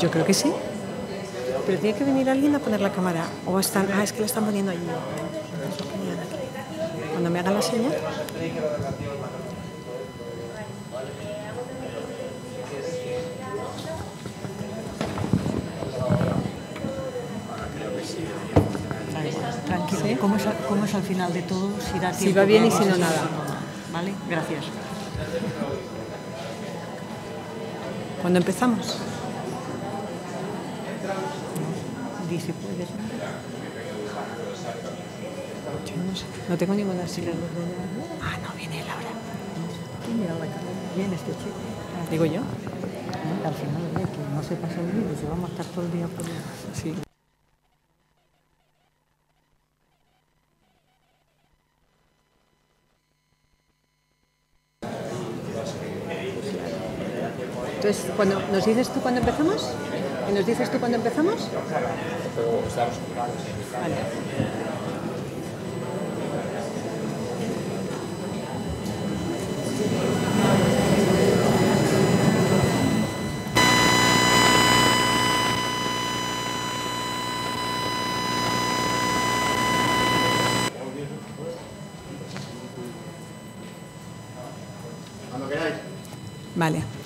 Yo creo que sí. Pero tiene que venir alguien a poner la cámara. O están. Ah, es que la están poniendo allí. Cuando me hagan la señal. Tranquilo. ¿Cómo, es, ¿Cómo, es, al final de todo? Si, da si va bien y si no nada. Vale, gracias. ¿Cuándo empezamos? Dice, puedes. Yo no sé. No tengo ninguna silla. Ah, no, viene él ahora. Mira la cara. Viene este chico. Digo yo. Al final, ¿eh? que no se pasa el vídeo, se vamos a estar todo el día por ahí. Sí. Entonces, cuando, ¿nos dices tú cuándo empezamos? ¿Y ¿Nos dices tú cuándo empezamos? Vale. Vale.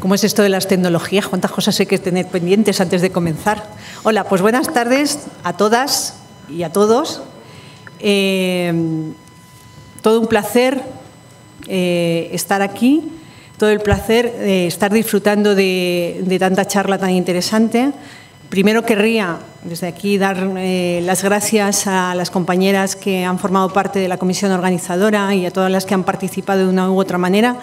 ¿Cómo es esto de las tecnologías? ¿Cuántas cosas hay que tener pendientes antes de comenzar? Hola, pues buenas tardes a todas y a todos. Eh, todo un placer eh, estar aquí, todo el placer de estar disfrutando de, de, tanta charla tan interesante. Primero querría desde aquí dar eh, las gracias a las compañeras que han formado parte de la comisión organizadora y a todas las que han participado de una u otra manera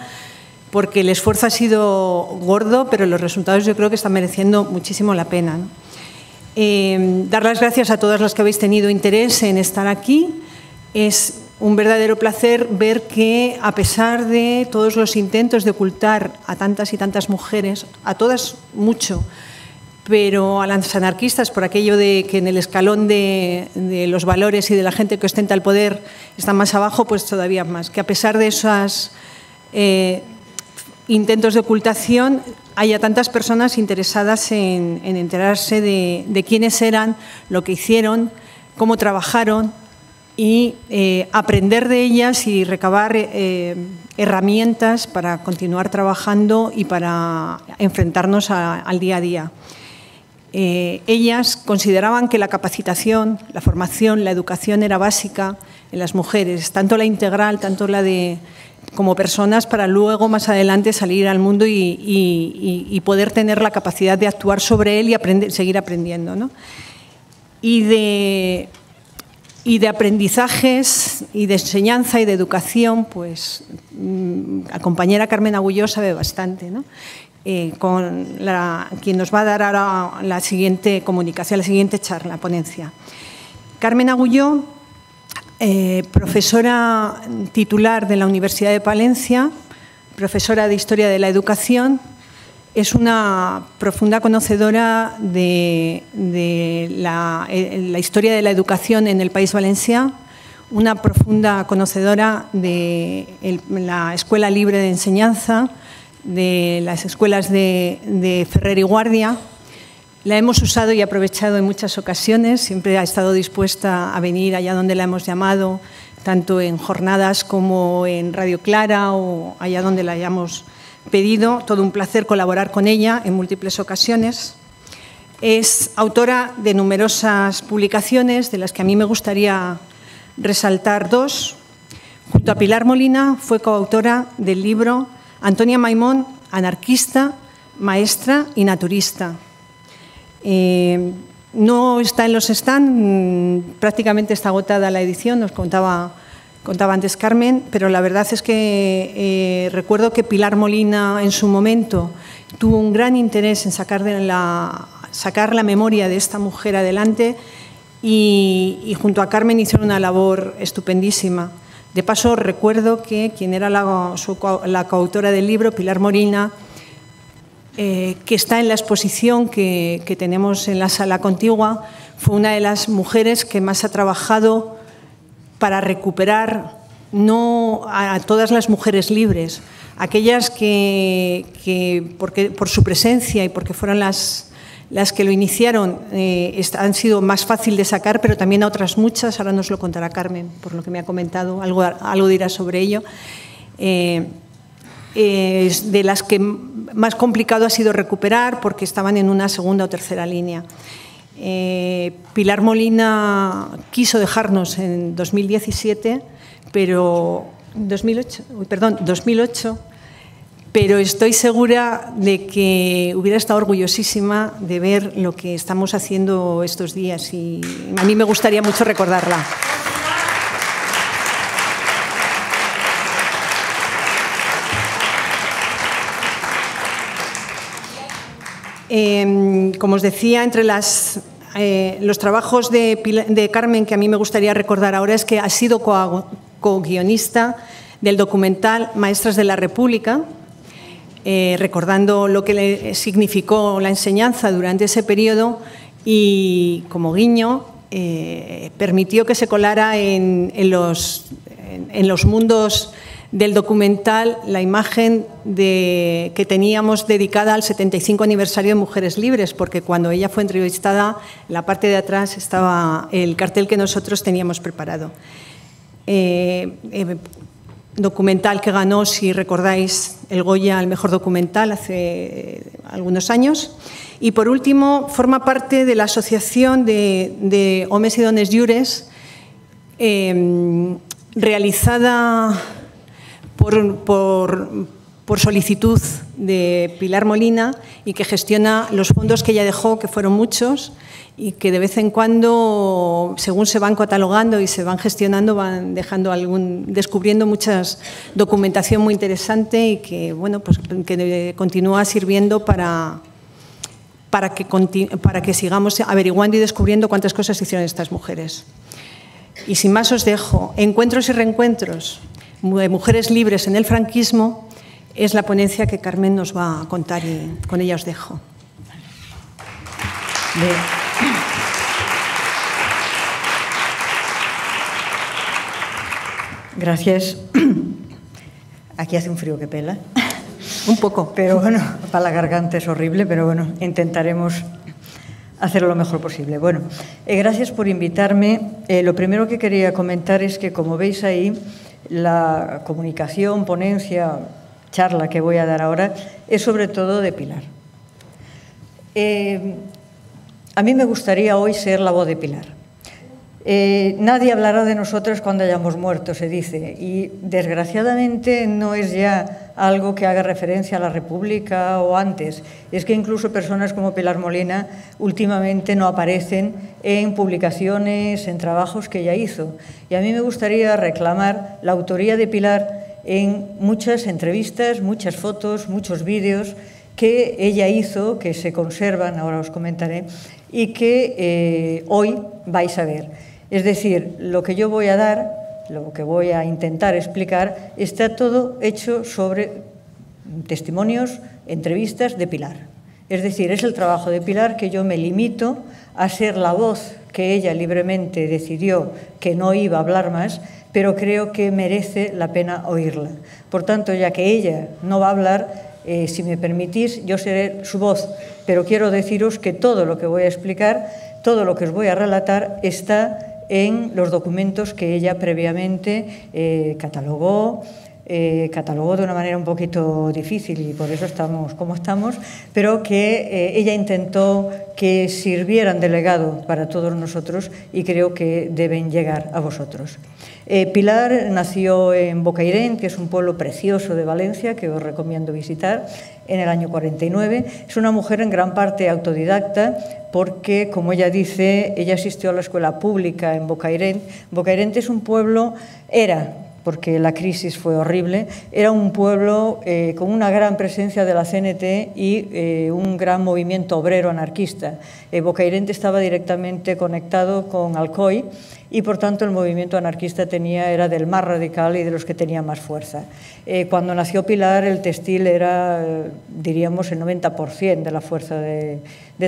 porque el esfuerzo ha sido gordo, pero los resultados yo creo que están mereciendo muchísimo la pena. ¿no? Eh, dar las gracias a todas las que habéis tenido interés en estar aquí. Es un verdadero placer ver que, a pesar de todos los intentos de ocultar a tantas y tantas mujeres, a todas mucho, pero a las anarquistas por aquello de que en el escalón de, de los valores y de la gente que ostenta el poder están más abajo, pues todavía más. Que a pesar de esas eh, intentos de ocultación haya tantas personas interesadas en, en enterarse de, quiénes eran, lo que hicieron, cómo trabajaron y eh, aprender de ellas y recabar eh, herramientas para continuar trabajando y para enfrentarnos al día a día. Eh, ellas consideraban que la capacitación, la formación, la educación era básica en las mujeres, tanto la integral, tanto la de como personas para luego más adelante salir al mundo y, y, y poder tener la capacidad de actuar sobre él y aprender, seguir aprendiendo. ¿no? Y, de, y de aprendizajes y de enseñanza y de educación, pues la compañera Carmen Agulló sabe bastante. ¿no? Eh, con la, quien nos va a dar ahora la siguiente comunicación, la siguiente charla, ponencia. Carmen Agulló eh, profesora titular de la Universidad de Palencia, profesora de Historia de la Educación, es una profunda conocedora de, eh, la, historia de la educación en el País Valenciano, una profunda conocedora de la Escuela Libre de Enseñanza, de las escuelas de, de Ferrer y Guardia, la hemos usado y aprovechado en muchas ocasiones, siempre ha estado dispuesta a venir allá donde la hemos llamado, tanto en jornadas como en Radio Clara o allá donde la hayamos pedido. Todo un placer colaborar con ella en múltiples ocasiones. Es autora de numerosas publicaciones, de las que a mí me gustaría resaltar dos. Junto a Pilar Molina fue coautora del libro Antonia Maimón, anarquista, maestra y naturista, eh, no está en los stand, prácticamente está agotada la edición, nos contaba, contaba antes Carmen, pero la verdad es que eh, recuerdo que Pilar Molina en su momento tuvo un gran interés en sacar, la, sacar la memoria de esta mujer adelante y, junto a Carmen hicieron una labor estupendísima. De paso, recuerdo que quien era la, la coautora del libro, Pilar Molina, eh, que está en la exposición que, tenemos en la sala contigua, fue una de las mujeres que más ha trabajado para recuperar no a todas las mujeres libres, aquellas que, que porque, por su presencia y porque fueron las, las que lo iniciaron eh, han sido más fácil de sacar, pero también a otras muchas, ahora nos lo contará Carmen, por lo que me ha comentado, algo, algo dirá sobre ello. Eh, de las que más complicado ha sido recuperar porque estaban en una segunda o tercera línea. Eh, Pilar Molina quiso dejarnos en 2017, pero 2008, perdón, 2008, pero estoy segura de que hubiera estado orgullosísima de ver lo que estamos haciendo estos días y a mí me gustaría mucho recordarla. Em, como os decía, entre eh, los trabajos de, Carmen que a mí me gustaría recordar ahora es que ha sido co-guionista del documental Maestras de la República, eh, recordando lo que le significó la enseñanza durante ese periodo y como guiño eh, permitió que se colara en, los, en los mundos del documental la imagen de, que teníamos dedicada al 75 aniversario de Mujeres Libres, porque cuando ella fue entrevistada, en la parte de atrás estaba el cartel que nosotros teníamos preparado. Eh, eh, documental que ganó, si recordáis, el Goya al mejor documental hace algunos años. Y por último, forma parte de la Asociación de, Homes y Dones Llures, eh, realizada por, solicitud de Pilar Molina y que gestiona los fondos que ella dejó, que fueron muchos, y que de vez en cuando, según se van catalogando y se van gestionando, van dejando algún, descubriendo muchas documentación muy interesante y que, bueno, pues, que continúa sirviendo para, para, que, para que sigamos averiguando y descubriendo cuántas cosas hicieron estas mujeres. Y sin más os dejo, encuentros y reencuentros, Mujeres Libres en el Franquismo es la ponencia que Carmen nos va a contar y con ella os dejo. Gracias. Aquí hace un frío que pela. Un poco. Pero bueno, para la garganta es horrible, pero bueno, intentaremos hacerlo lo mejor posible. Bueno, eh, gracias por invitarme. Eh, lo primero que quería comentar es que, como veis ahí, la comunicación, ponencia, charla que voy a dar ahora es sobre todo de Pilar. Eh, a mí me gustaría hoy ser la voz de Pilar. Eh, nadie hablará de nosotros cuando hayamos muerto, se dice, y desgraciadamente no es ya algo que haga referencia a la República o antes. Es que incluso personas como Pilar Molina últimamente no aparecen en publicaciones, en trabajos que ella hizo. Y a mí me gustaría reclamar la autoría de Pilar en muchas entrevistas, muchas fotos, muchos vídeos que ella hizo, que se conservan, ahora os comentaré, y que eh, hoy vais a ver. Es decir, lo que yo voy a dar, lo que voy a intentar explicar, está todo hecho sobre testimonios, entrevistas de Pilar. Es decir, es el trabajo de Pilar que yo me limito a ser la voz que ella libremente decidió que no iba a hablar más, pero creo que merece la pena oírla. Por tanto, ya que ella no va a hablar, eh, si me permitís, yo seré su voz, pero quiero deciros que todo lo que voy a explicar, todo lo que os voy a relatar está en los documentos que ella previamente eh, catalogó, eh, catalogó de una manera un poquito difícil y por eso estamos como estamos, pero que eh, ella intentó que sirvieran de legado para todos nosotros y creo que deben llegar a vosotros. Pilar nació en Bocairén, que es un pueblo precioso de Valencia que os recomiendo visitar, en el año 49. Es una mujer en gran parte autodidacta porque, como ella dice, ella asistió a la escuela pública en Bocairent. Bocairent es un pueblo, era, porque la crisis fue horrible, era un pueblo eh, con una gran presencia de la CNT y eh, un gran movimiento obrero anarquista. Eh, Bocairent estaba directamente conectado con Alcoy y por tanto el movimiento anarquista tenía, era del más radical y de los que tenía más fuerza. Eh, cuando nació Pilar el textil era, diríamos, el 90% de la fuerza de,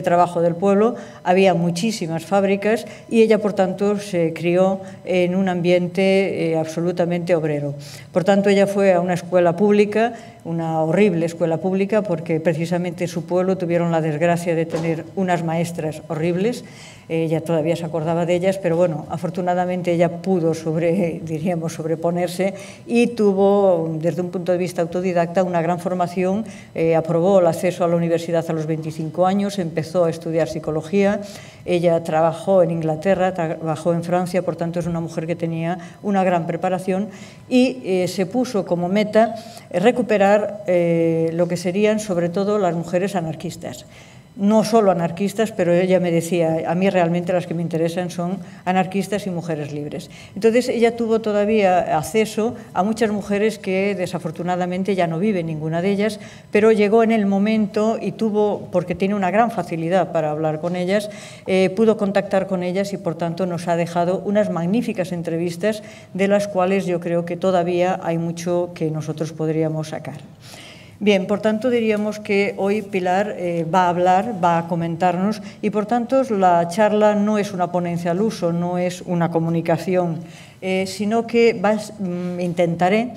trabajo del pueblo, había muchísimas fábricas y ella por tanto se crió en un ambiente eh, absolutamente obrero. Por tanto ella fue a una escuela pública, una horrible escuela pública porque precisamente en su pueblo tuvieron la desgracia de tener unas maestras horribles. Ella todavía se acordaba de ellas, pero bueno, afortunadamente ella pudo sobre, diríamos, sobreponerse y tuvo, desde un punto de vista autodidacta, una gran formación, eh, aprobó el acceso a la universidad a los 25 años, empezó a estudiar psicología, ella trabajó en Inglaterra, trabajó en Francia, por tanto es una mujer que tenía una gran preparación y eh, se puso como meta recuperar eh, lo que serían sobre todo las mujeres anarquistas no solo anarquistas, pero ella me decía, a mí realmente las que me interesan son anarquistas y mujeres libres. Entonces ella tuvo todavía acceso a muchas mujeres que desafortunadamente ya no vive ninguna de ellas, pero llegó en el momento y tuvo, porque tiene una gran facilidad para hablar con ellas, eh, pudo contactar con ellas y por tanto nos ha dejado unas magníficas entrevistas de las cuales yo creo que todavía hay mucho que nosotros podríamos sacar. Bien, por tanto diríamos que hoy Pilar eh, va a hablar, va a comentarnos y por tanto la charla no es una ponencia al uso, no es una comunicación, eh, sino que mm, intentaré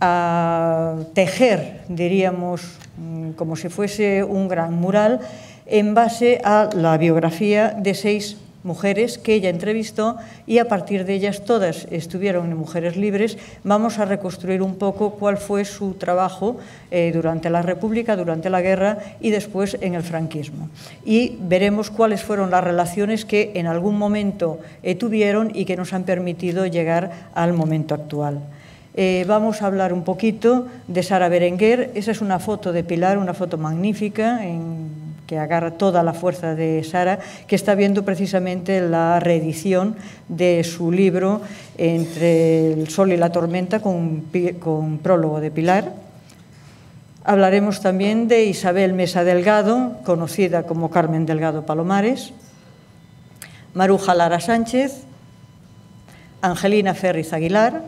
a tejer, diríamos, mm, como si fuese un gran mural, en base a la biografía de seis mujeres que ella entrevistó y a partir de ellas todas estuvieron Mujeres Libres, vamos a reconstruir un poco cuál fue su trabajo eh, durante la República, durante la guerra y después en el franquismo. Y veremos cuáles fueron las relaciones que en algún momento eh, tuvieron y que nos han permitido llegar al momento actual. Eh, vamos a hablar un poquito de Sara Berenguer. Esa es una foto de Pilar, una foto magnífica en que agarra toda la fuerza de Sara, que está viendo precisamente la reedición de su libro Entre el sol y la tormenta con, con prólogo de Pilar. Hablaremos también de Isabel Mesa Delgado, conocida como Carmen Delgado Palomares, Maruja Lara Sánchez, Angelina Ferriz Aguilar,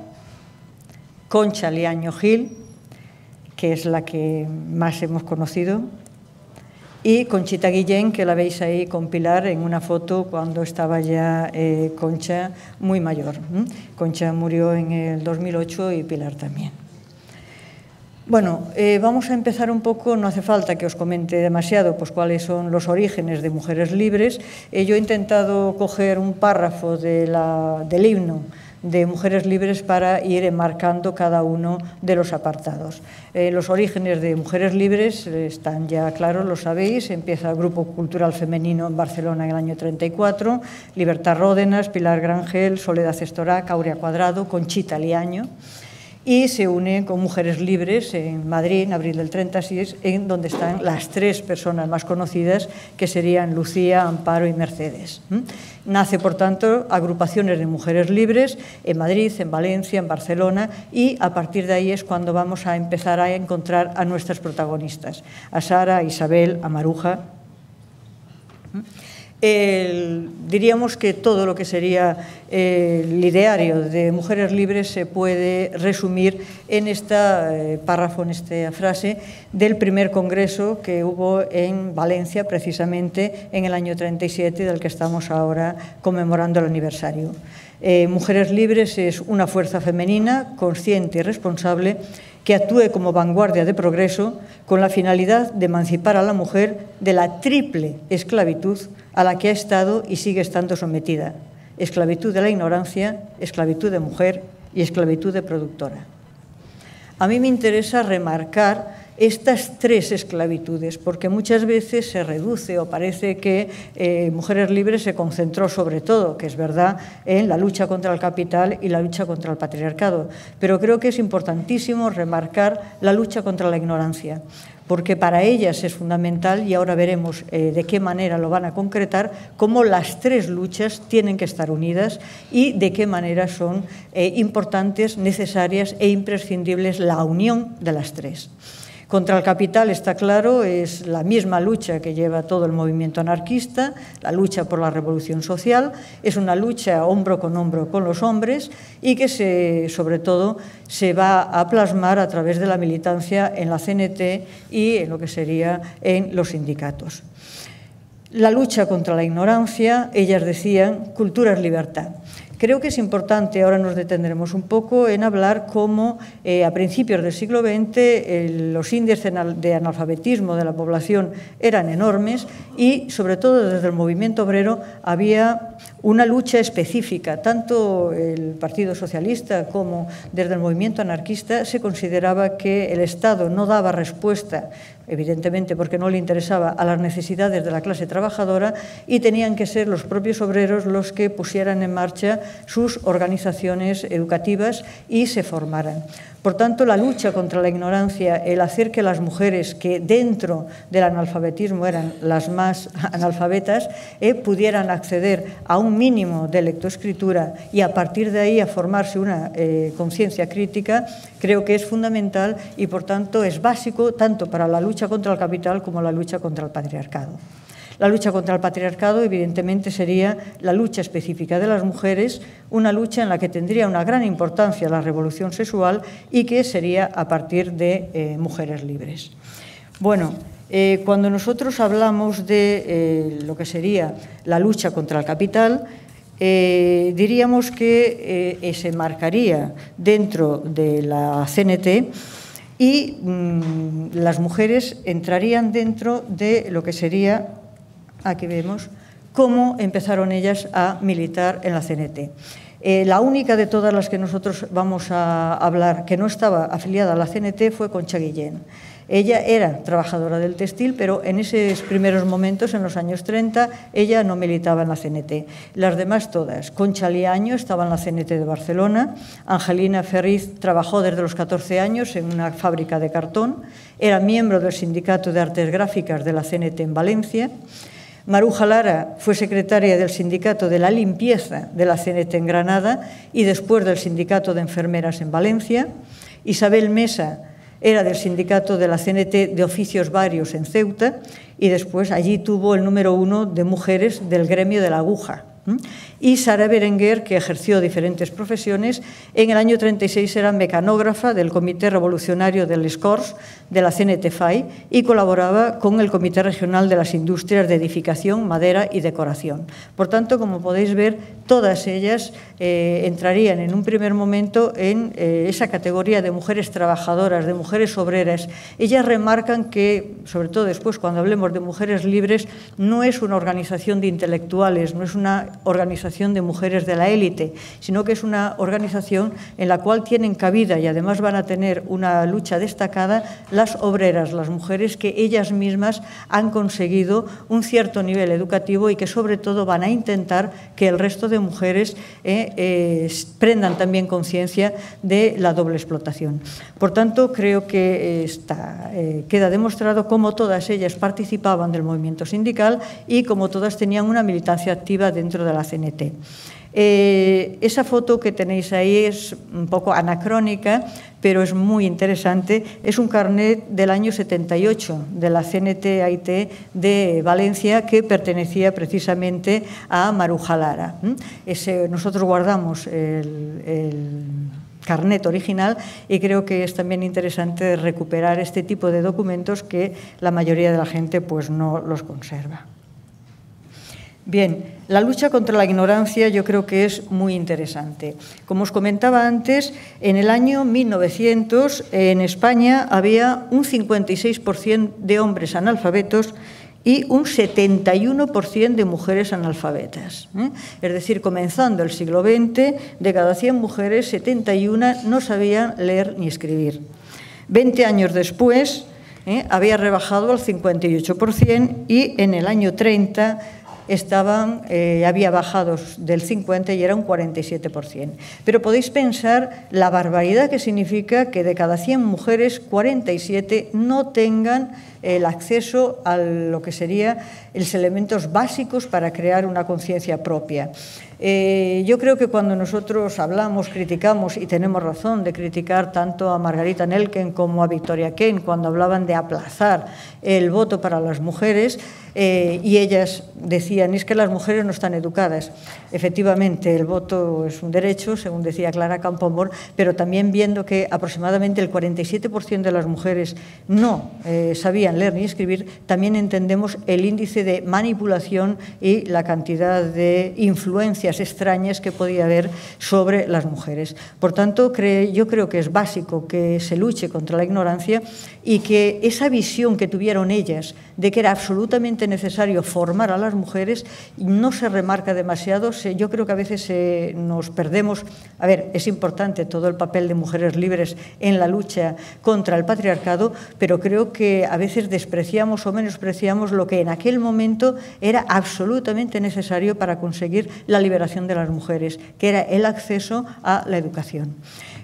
Concha Liaño Gil, que es la que más hemos conocido, y Conchita Guillén, que la veis ahí con Pilar en una foto cuando estaba ya eh, Concha muy mayor. Concha murió en el 2008 y Pilar también. Bueno, eh, vamos a empezar un poco, no hace falta que os comente demasiado pues, cuáles son los orígenes de Mujeres Libres. Eh, yo he intentado coger un párrafo del himno de Mujeres Libres para ir enmarcando cada uno de los apartados. Eh, los orígenes de Mujeres Libres están ya claros, lo sabéis. Empieza el Grupo Cultural Femenino en Barcelona en el año 34, Libertad Ródenas, Pilar Grangel, Soledad Estorá, Aurea Cuadrado, Conchita Liaño y se une con Mujeres Libres en Madrid en abril del 36, en donde están las tres personas más conocidas, que serían Lucía, Amparo y Mercedes. Nace, por tanto, agrupaciones de mujeres libres en Madrid, en Valencia, en Barcelona, y a partir de ahí es cuando vamos a empezar a encontrar a nuestras protagonistas, a Sara, a Isabel, a Maruja diríamos que todo lo que sería el ideario de Mujeres Libres se puede resumir en este párrafo, en esta frase del primer congreso que hubo en Valencia, precisamente en el año 37, del que estamos ahora conmemorando el aniversario. Eh, Mujeres Libres es una fuerza femenina consciente y responsable que actúe como vanguardia de progreso con la finalidad de emancipar a la mujer de la triple esclavitud a la que ha estado y sigue estando sometida. Esclavitud de la ignorancia, esclavitud de mujer y esclavitud de productora. A mí me interesa remarcar estas tres esclavitudes, porque muchas veces se reduce o parece que eh, Mujeres Libres se concentró sobre todo, que es verdad, en la lucha contra el capital y la lucha contra el patriarcado. Pero creo que es importantísimo remarcar la lucha contra la ignorancia porque para ellas es fundamental y ahora veremos eh, de qué manera lo van a concretar, cómo las tres luchas tienen que estar unidas y de qué manera son eh, importantes, necesarias e imprescindibles la unión de las tres. Contra el capital, está claro, es la misma lucha que lleva todo el movimiento anarquista, la lucha por la revolución social, es una lucha hombro con hombro con los hombres y que sobre todo se va a plasmar a través de la militancia en la CNT y en lo que sería en los sindicatos. La lucha contra la ignorancia, ellas decían, cultura es libertad. Creo que es importante, ahora nos detendremos un poco, en hablar cómo eh, a principios del siglo XX los índices de analfabetismo de la población eran enormes y, sobre todo desde el movimiento obrero, había una lucha específica. Tanto el Partido Socialista como desde el movimiento anarquista se consideraba que el Estado no daba respuesta evidentemente porque no le interesaba a las necesidades de la clase trabajadora y tenían que ser los propios obreros los que pusieran en marcha sus organizaciones educativas y se formaran. Por tanto, la lucha contra la ignorancia, el hacer que las mujeres que dentro del analfabetismo eran las más analfabetas, eh, pudieran acceder a un mínimo de lectoescritura y a partir de ahí a formarse una eh, conciencia crítica, creo que es fundamental y por tanto es básico tanto para la lucha contra el capital como la lucha contra el patriarcado. La lucha contra el patriarcado, evidentemente, sería la lucha específica de las mujeres, una lucha en la que tendría una gran importancia la revolución sexual y que sería a partir de eh, mujeres libres. Bueno, eh, cuando nosotros hablamos de eh, lo que sería la lucha contra el capital, diríamos que se marcaría dentro de la CNT y mm, las mujeres entrarían dentro de lo que sería aquí vemos cómo empezaron ellas a militar en la CNT. Eh, la única de todas las que nosotros vamos a hablar que no estaba afiliada a la CNT fue Concha Guillén. Ella era trabajadora del textil, pero en esos primeros momentos, en los años 30, ella no militaba en la CNT. Las demás todas. Concha Liaño estaba en la CNT de Barcelona, Angelina Ferriz trabajó desde los 14 años en una fábrica de cartón, era miembro del Sindicato de Artes Gráficas de la CNT en Valencia, Maruja Lara fue secretaria del Sindicato de la Limpieza de la CNT en Granada y después del Sindicato de Enfermeras en Valencia. Isabel Mesa era del Sindicato de la CNT de Oficios Varios en Ceuta y después allí tuvo el número uno de mujeres del gremio de la aguja. Y Sara Berenguer, que ejerció diferentes profesiones, en el año 36 era mecanógrafa del Comité Revolucionario del Escors de la CNTFAI y colaboraba con el Comité Regional de las Industrias de Edificación, Madera y Decoración. Por tanto, como podéis ver, todas ellas eh, entrarían en un primer momento en eh, esa categoría de mujeres trabajadoras, de mujeres obreras. Ellas remarcan que, sobre todo después cuando hablemos de mujeres libres, no es una organización de intelectuales, no es una organización de mujeres de la élite, sino que es una organización en la cual tienen cabida y además van a tener una lucha destacada las obreras, las mujeres que ellas mismas han conseguido un cierto nivel educativo y que sobre todo van a intentar que el resto de mujeres eh, eh, prendan también conciencia de la doble explotación. Por tanto, creo que eh, queda demostrado cómo todas ellas participaban del movimiento sindical y cómo todas tenían una militancia activa dentro de la CNT. Eh, esa foto que tenéis ahí es un poco anacrónica, pero es muy interesante. Es un carnet del año 78 de la CNT-AIT de Valencia que pertenecía precisamente a Maruja Lara. Ese, nosotros guardamos el, el carnet original y creo que es también interesante recuperar este tipo de documentos que la mayoría de la gente pues no los conserva. Bien, la lucha contra la ignorancia yo creo que es muy interesante. Como os comentaba antes, en el año 1900 en España había un 56% de hombres analfabetos y un 71% de mujeres analfabetas. ¿eh? Es decir, comenzando el siglo XX, de cada 100 mujeres, 71 no sabían leer ni escribir. Veinte años después, ¿eh? había rebajado al 58% y en el año 30 estaban, eh, había bajado del 50 y era un 47%. Pero podéis pensar la barbaridad que significa que de cada 100 mujeres, 47 no tengan el acceso a lo que serían los elementos básicos para crear una conciencia propia. Eh, yo creo que cuando nosotros hablamos, criticamos, y tenemos razón de criticar tanto a Margarita Nelken como a Victoria Kane, cuando hablaban de aplazar el voto para las mujeres, eh, y ellas decían, es que las mujeres no están educadas. Efectivamente, el voto es un derecho, según decía Clara Campoamor, pero también viendo que aproximadamente el 47% de las mujeres no eh, sabían leer ni escribir, también entendemos el índice de manipulación y la cantidad de influencia creencias extrañas que podía haber sobre las mujeres. Por tanto, yo creo que es básico que se luche contra la ignorancia y que esa visión que tuvieron ellas de que era absolutamente necesario formar a las mujeres no se remarca demasiado. Yo creo que a veces nos perdemos. A ver, es importante todo el papel de mujeres libres en la lucha contra el patriarcado, pero creo que a veces despreciamos o menospreciamos lo que en aquel momento era absolutamente necesario para conseguir la liberación de las mujeres, que era el acceso a la educación.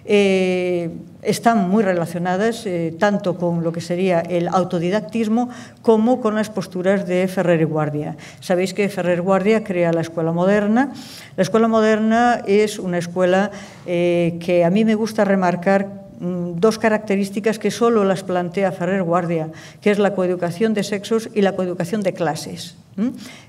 Eh, están muy relacionadas eh, tanto con lo que sería el autodidactismo como con las posturas de Ferrer y Guardia. Sabéis que Ferrer Guardia crea la escuela moderna. La escuela moderna es una escuela eh, que a mí me gusta remarcar mm, dos características que solo las plantea Ferrer Guardia, que es la coeducación de sexos y la coeducación de clases.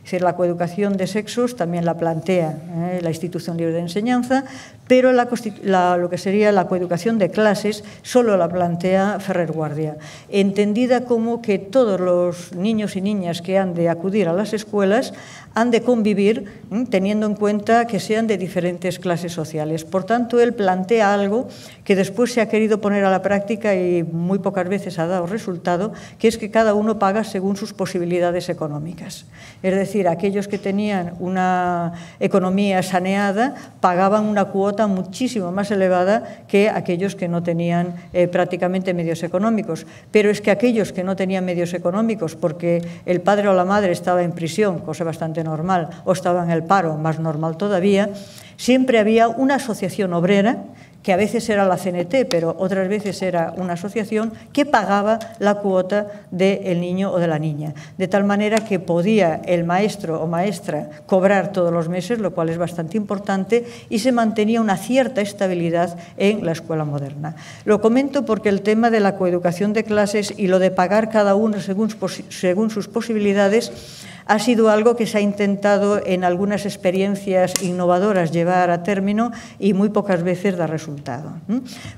Es decir, la coeducación de sexos también la plantea ¿eh? la institución libre de enseñanza, pero lo que sería la coeducación de clases solo la plantea Ferrer Guardia, entendida como que todos los niños y niñas que han de acudir a las escuelas han de convivir teniendo en cuenta que sean de diferentes clases sociales. Por tanto, él plantea algo que después se ha querido poner a la práctica y muy pocas veces ha dado resultado, que es que cada uno paga según sus posibilidades económicas. Es decir, aquellos que tenían una economía saneada pagaban una cuota muchísimo más elevada que aquellos que no tenían eh, prácticamente medios económicos. Pero es que aquellos que no tenían medios económicos porque el padre o la madre estaba en prisión, cosa bastante normal, o estaba en el paro, más normal todavía, siempre había una asociación obrera que a veces era la CNT, pero otras veces era una asociación que pagaba la cuota del niño o de la niña. De tal manera que podía el maestro o maestra cobrar todos los meses, lo cual es bastante importante, y se mantenía una cierta estabilidad en la escuela moderna. Lo comento porque el tema de la coeducación de clases y lo de pagar cada uno según, según sus posibilidades ha sido algo que se ha intentado en algunas experiencias innovadoras llevar a término y muy pocas veces da resultado.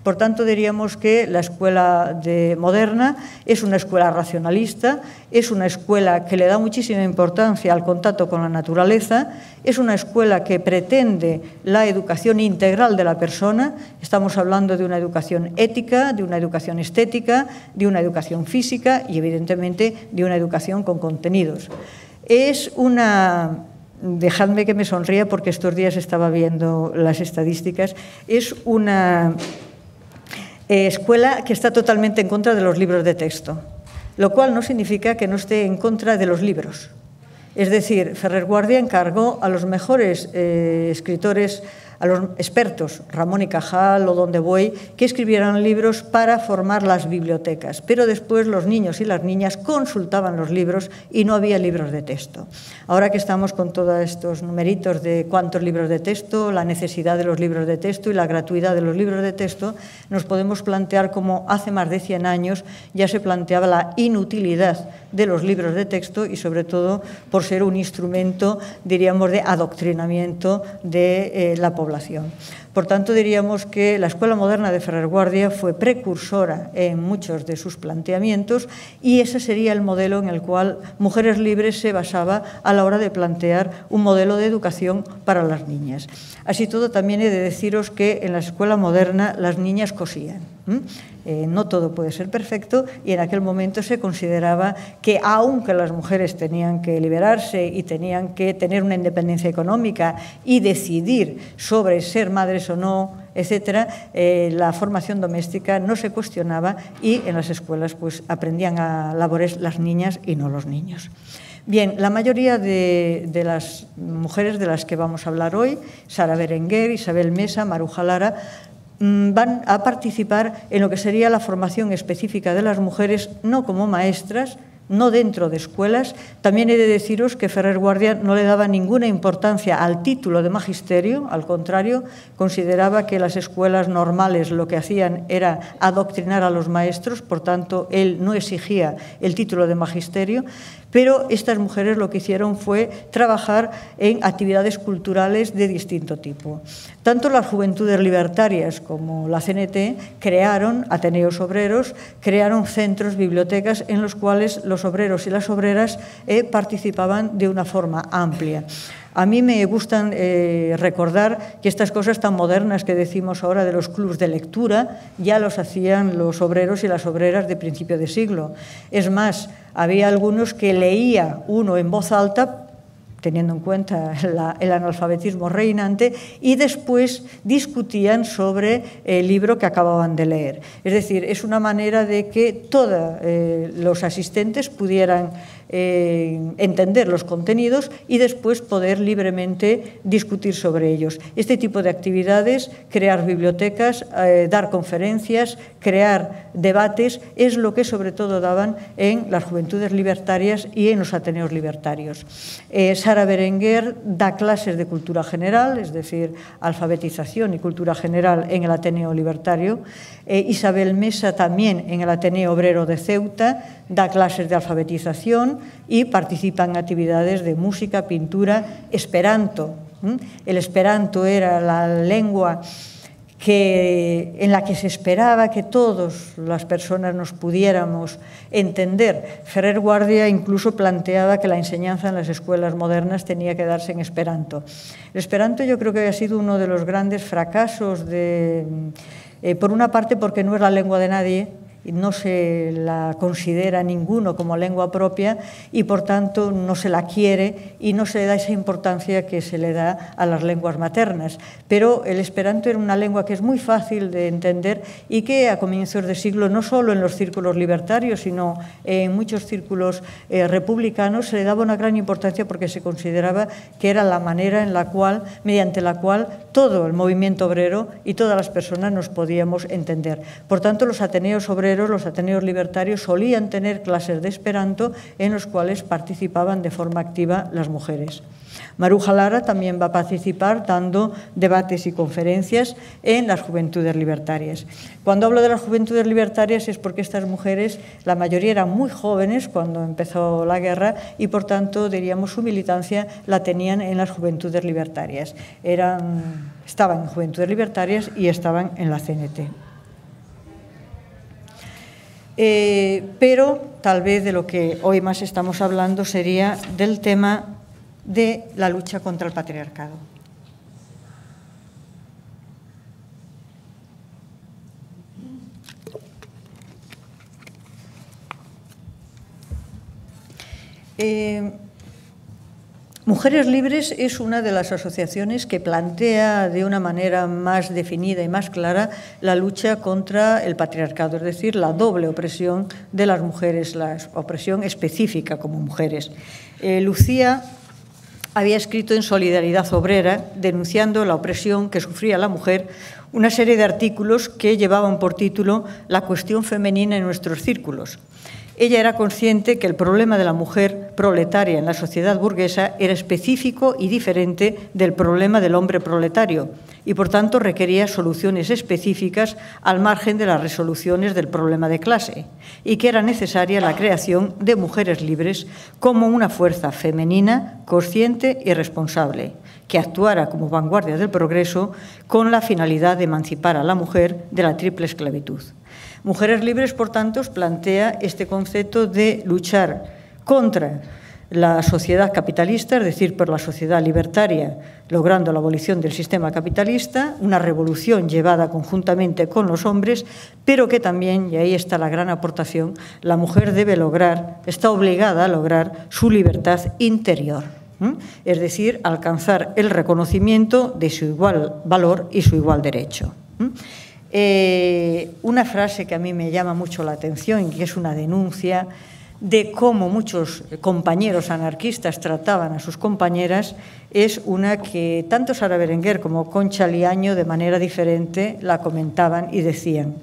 Por tanto, diríamos que la escuela de moderna es una escuela racionalista, es una escuela que le da muchísima importancia al contacto con la naturaleza, es una escuela que pretende la educación integral de la persona, estamos hablando de una educación ética, de una educación estética, de una educación física y evidentemente de una educación con contenidos. Es una, dejadme que me sonría porque estos días estaba viendo las estadísticas, es una eh, escuela que está totalmente en contra de los libros de texto, lo cual no significa que no esté en contra de los libros. Es decir, Ferrer Guardia encargó a los mejores eh, escritores a los expertos, Ramón y Cajal o Donde Voy, que escribieran libros para formar las bibliotecas. Pero después los niños y las niñas consultaban los libros y no había libros de texto. Ahora que estamos con todos estos numeritos de cuántos libros de texto, la necesidad de los libros de texto y la gratuidad de los libros de texto, nos podemos plantear como hace más de 100 años ya se planteaba la inutilidad de los libros de texto y sobre todo por ser un instrumento, diríamos, de adoctrinamiento de eh, la población por tanto, diríamos que la Escuela Moderna de Ferrer Guardia fue precursora en muchos de sus planteamientos y ese sería el modelo en el cual Mujeres Libres se basaba a la hora de plantear un modelo de educación para las niñas. Así todo, también he de deciros que en la escuela moderna las niñas cosían. Eh, no todo puede ser perfecto y en aquel momento se consideraba que aunque las mujeres tenían que liberarse y tenían que tener una independencia económica y decidir sobre ser madres o no, etcétera, eh, la formación doméstica no se cuestionaba y en las escuelas pues aprendían a labores las niñas y no los niños. Bien, la mayoría de, las mujeres de las que vamos a hablar hoy, Sara Berenguer, Isabel Mesa, Maruja Lara, Mm, van a participar en lo que sería la formación específica de las mujeres, no como maestras, no dentro de escuelas. También he de deciros que Ferrer Guardia no le daba ninguna importancia al título de magisterio, al contrario, consideraba que las escuelas normales lo que hacían era adoctrinar a los maestros, por tanto, él no exigía el título de magisterio, pero estas mujeres lo que hicieron fue trabajar en actividades culturales de distinto tipo. Tanto las juventudes libertarias como la CNT crearon Ateneos Obreros, crearon centros, bibliotecas en los cuales los obreros y las obreras eh, participaban de una forma amplia. A mí me gustan eh, recordar que estas cosas tan modernas que decimos ahora de los clubs de lectura ya los hacían los obreros y las obreras de principio de siglo. Es más, había algunos que leía uno en voz alta teniendo en cuenta el analfabetismo reinante, y después discutían sobre el libro que acababan de leer. Es decir, es una manera de que todos eh, los asistentes pudieran eh, entender los contenidos y después poder libremente discutir sobre ellos. Este tipo de actividades, crear bibliotecas, eh, dar conferencias, crear debates, es lo que sobre todo daban en las juventudes libertarias y en los ateneos libertarios. Eh, Sara Berenguer da clases de cultura general, es decir, alfabetización y cultura general en el Ateneo Libertario. Isabel Mesa también en el Ateneo Obrero de Ceuta da clases de alfabetización y participa en actividades de música, pintura, esperanto. El esperanto era la lengua que, en la que se esperaba que todas las personas nos pudiéramos entender. Ferrer Guardia incluso planteaba que la enseñanza en las escuelas modernas tenía que darse en esperanto. El esperanto yo creo que ha sido uno de los grandes fracasos de... Eh, por una parte porque no es la lengua de nadie, no se la considera ninguno como lengua propia y por tanto no se la quiere y no se le da esa importancia que se le da a las lenguas maternas. Pero el esperanto era una lengua que es muy fácil de entender y que a comienzos de siglo no solo en los círculos libertarios sino en muchos círculos eh, republicanos se le daba una gran importancia porque se consideraba que era la manera en la cual, mediante la cual todo el movimiento obrero y todas las personas nos podíamos entender. Por tanto, los ateneos obreros los Ateneos libertarios solían tener clases de Esperanto en los cuales participaban de forma activa las mujeres. Maruja Lara también va a participar dando debates y conferencias en las juventudes libertarias. Cuando hablo de las juventudes libertarias es porque estas mujeres, la mayoría eran muy jóvenes cuando empezó la guerra y por tanto, diríamos, su militancia la tenían en las juventudes libertarias. Estaban en juventudes libertarias y estaban en la CNT. Eh, pero tal vez de lo que hoy más estamos hablando sería del tema de la lucha contra el patriarcado. Eh, Mujeres Libres es una de las asociaciones que plantea de una manera más definida y más clara la lucha contra el patriarcado, es decir, la doble opresión de las mujeres, la opresión específica como mujeres. Eh, Lucía había escrito en Solidaridad Obrera, denunciando la opresión que sufría la mujer, una serie de artículos que llevaban por título La cuestión femenina en nuestros círculos. Ella era consciente que el problema de la mujer proletaria en la sociedad burguesa era específico y diferente del problema del hombre proletario y, por tanto, requería soluciones específicas al margen de las resoluciones del problema de clase y que era necesaria la creación de mujeres libres como una fuerza femenina, consciente y responsable, que actuara como vanguardia del progreso con la finalidad de emancipar a la mujer de la triple esclavitud. Mujeres Libres, por tanto, plantea este concepto de luchar contra la sociedad capitalista, es decir, por la sociedad libertaria, logrando la abolición del sistema capitalista, una revolución llevada conjuntamente con los hombres, pero que también, y ahí está la gran aportación, la mujer debe lograr, está obligada a lograr su libertad interior, es decir, alcanzar el reconocimiento de su igual valor y su igual derecho. Una frase que a mí me llama mucho la atención que es una denuncia de cómo muchos compañeros anarquistas trataban a sus compañeras es una que tanto Sara Berenguer como Concha Liaño de manera diferente la comentaban y decían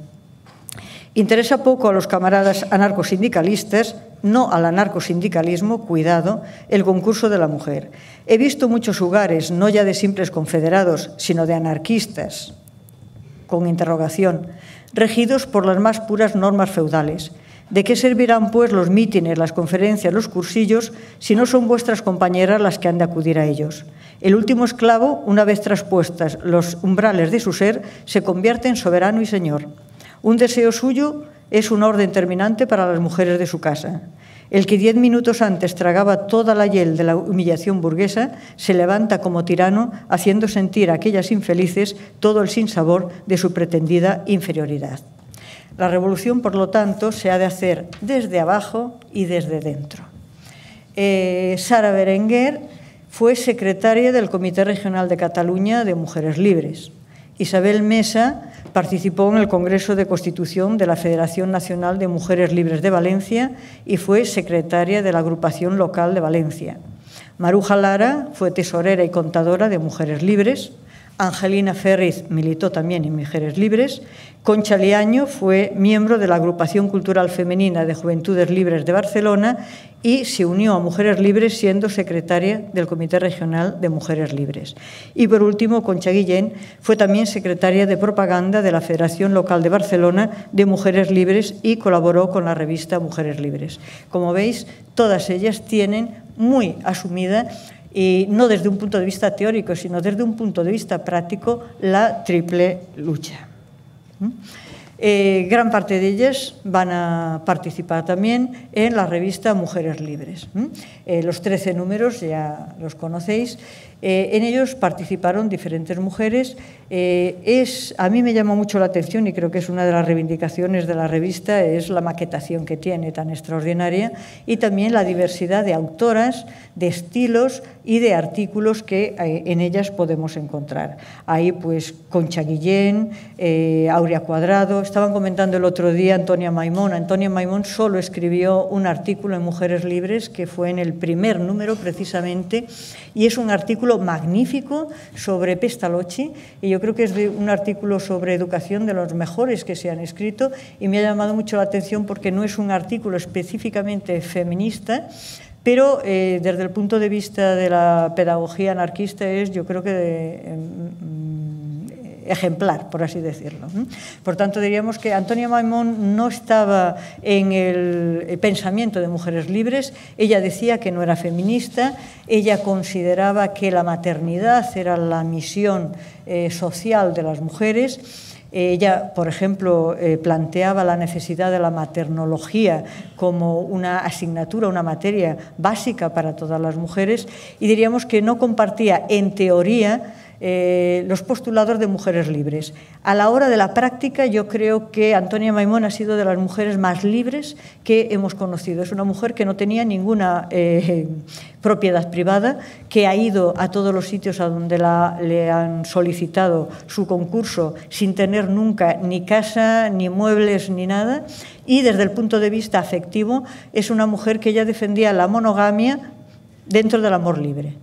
Interesa poco a los camaradas anarcosindicalistas, no al anarcosindicalismo, cuidado, el concurso de la mujer. He visto muchos lugares, no ya de simples confederados, sino de anarquistas, con interrogación, regidos por las más puras normas feudales. ¿De qué servirán, pues, los mítines, las conferencias, los cursillos, si no son vuestras compañeras las que han de acudir a ellos? El último esclavo, una vez traspuestas los umbrales de su ser, se convierte en soberano y señor. Un deseo suyo es un orden terminante para las mujeres de su casa. El que diez minutos antes tragaba toda la hiel de la humillación burguesa, se levanta como tirano, haciendo sentir a aquellas infelices todo el sinsabor de su pretendida inferioridad. La revolución, por lo tanto, se ha de hacer desde abajo y desde dentro. Eh, Sara Berenguer fue secretaria del Comité Regional de Cataluña de Mujeres Libres. Isabel Mesa participó en el Congreso de Constitución de la Federación Nacional de Mujeres Libres de Valencia y fue secretaria de la Agrupación Local de Valencia. Maruja Lara fue tesorera y contadora de Mujeres Libres. Angelina Ferriz militó también en Mujeres Libres. Concha Liaño fue miembro de la Agrupación Cultural Femenina de Juventudes Libres de Barcelona y se unió a Mujeres Libres siendo secretaria del Comité Regional de Mujeres Libres. Y por último, Concha Guillén fue también secretaria de propaganda de la Federación Local de Barcelona de Mujeres Libres y colaboró con la revista Mujeres Libres. Como veis, todas ellas tienen muy asumida y no desde un punto de vista teórico, sino desde un punto de vista práctico, la triple lucha. Eh, gran parte de ellas van a participar también en la revista Mujeres Libres. Eh, los 13 números ya los conocéis eh, en ellos participaron diferentes mujeres. Eh, a mí me llama mucho la atención y creo que es una de las reivindicaciones de la revista, es la maquetación que tiene tan extraordinaria y también la diversidad de autoras, de estilos y de artículos que eh, en ellas podemos encontrar. Ahí pues Concha Guillén, Aurea Cuadrado, estaban comentando el otro día Antonia Maimón. Antonia Maimón solo escribió un artículo en Mujeres Libres que fue en el primer número precisamente y es un artículo magnífico sobre Pestalozzi y yo creo que es un artículo sobre educación de los mejores que se han escrito y me ha llamado mucho la atención porque no es un artículo específicamente feminista, pero eh, desde el punto de vista de la pedagogía anarquista es, yo creo que de, ejemplar, por así decirlo. Por tanto, diríamos que Antonia Maimón no estaba en el pensamiento de mujeres libres, ella decía que no era feminista, ella consideraba que la maternidad era la misión eh, social de las mujeres, ella, por ejemplo, eh, planteaba la necesidad de la maternología como una asignatura, una materia básica para todas las mujeres. Y diríamos que no compartía en teoría eh, los postulados de mujeres libres. A la hora de la práctica, yo creo que Antonia Maimón ha sido de las mujeres más libres que hemos conocido. Es una mujer que no tenía ninguna eh, propiedad privada, que ha ido a todos los sitios a donde le han solicitado su concurso sin tener nunca ni casa, ni muebles, ni nada. Y desde el punto de vista afectivo, es una mujer que ya defendía la monogamia dentro del amor libre.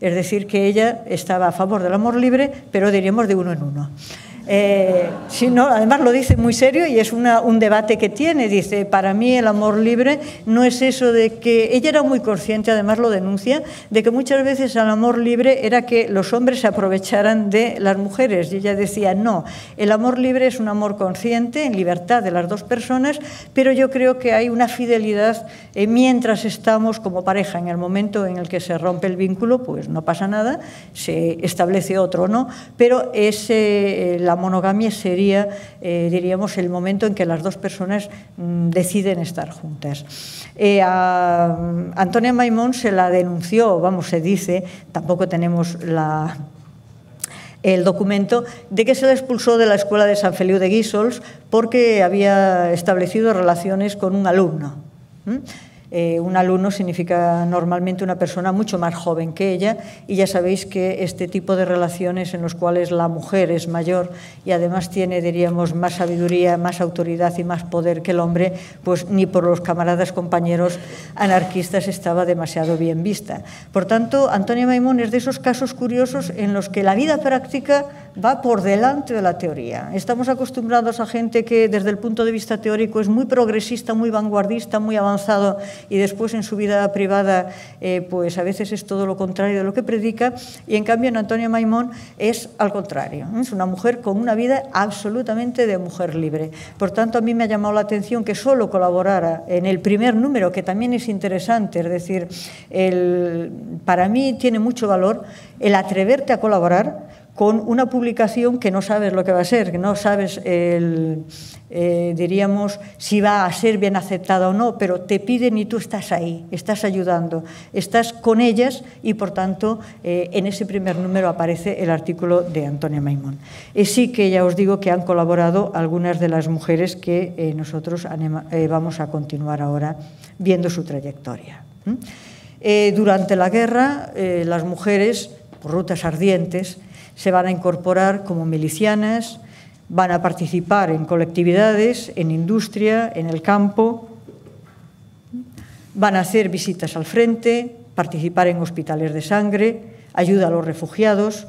Es decir, que ella estaba a favor del amor libre, pero diríamos de uno en uno. Eh, no, además lo dice muy serio y es un debate que tiene. Dice, para mí el amor libre no es eso de que ella era muy consciente, además lo denuncia, de que muchas veces el amor libre era que los hombres se aprovecharan de las mujeres. Y ella decía, no, el amor libre es un amor consciente, en libertad de las dos personas, pero yo creo que hay una fidelidad eh, mientras estamos como pareja. En el momento en el que se rompe el vínculo, pues no pasa nada, se establece otro, ¿no? Pero ese, eh, monogamia sería, eh, diríamos, el momento en que las dos personas mm, deciden estar juntas. Eh, a Antonia Maimón se la denunció, vamos, se dice, tampoco tenemos la, el documento de que se la expulsó de la escuela de San Feliu de Guísols porque había establecido relaciones con un alumno. Eh, un alumno significa normalmente una persona mucho más joven que ella y ya sabéis que este tipo de relaciones en los cuales la mujer es mayor y además tiene, diríamos, más sabiduría, más autoridad y más poder que el hombre, pues ni por los camaradas compañeros anarquistas estaba demasiado bien vista. Por tanto, Antonia Maimón es de esos casos curiosos en los que la vida práctica va por delante de la teoría. Estamos acostumbrados a gente que desde el punto de vista teórico es muy progresista, muy vanguardista, muy avanzado y después en su vida privada eh, pues a veces es todo lo contrario de lo que predica y en cambio en Antonia Maimón es al contrario, es una mujer con una vida absolutamente de mujer libre. Por tanto, a mí me ha llamado la atención que solo colaborara en el primer número, que también es interesante, es decir, para mí tiene mucho valor el atreverte a colaborar con una publicación que no sabes lo que va a ser, que no sabes, eh, diríamos, si va a ser bien aceptada o no, pero te piden y tú estás ahí, estás ayudando, estás con ellas y, por tanto, eh, en ese primer número aparece el artículo de Antonia Maimón. Y sí que ya os digo que han colaborado algunas de las mujeres que eh, nosotros eh, vamos a continuar ahora viendo su trayectoria. Eh, durante la guerra, eh, las mujeres, por rutas ardientes, se van a incorporar como milicianas, van a participar en colectividades, en industria, en el campo, van a hacer visitas al frente, participar en hospitales de sangre, ayuda a los refugiados,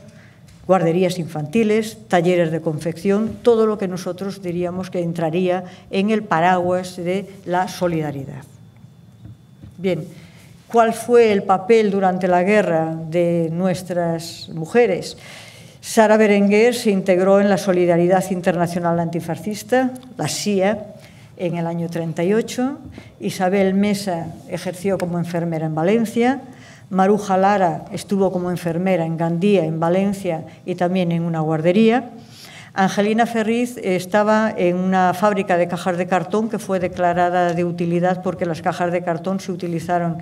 guarderías infantiles, talleres de confección, todo lo que nosotros diríamos que entraría en el paraguas de la solidaridad. Bien, ¿cuál fue el papel durante la guerra de nuestras mujeres? Sara Berenguer se integró en la Solidaridad Internacional Antifascista, la SIA, en el año 38. Isabel Mesa ejerció como enfermera en Valencia. Maruja Lara estuvo como enfermera en Gandía, en Valencia y también en una guardería. Angelina Ferriz estaba en una fábrica de cajas de cartón que fue declarada de utilidad porque las cajas de cartón se utilizaron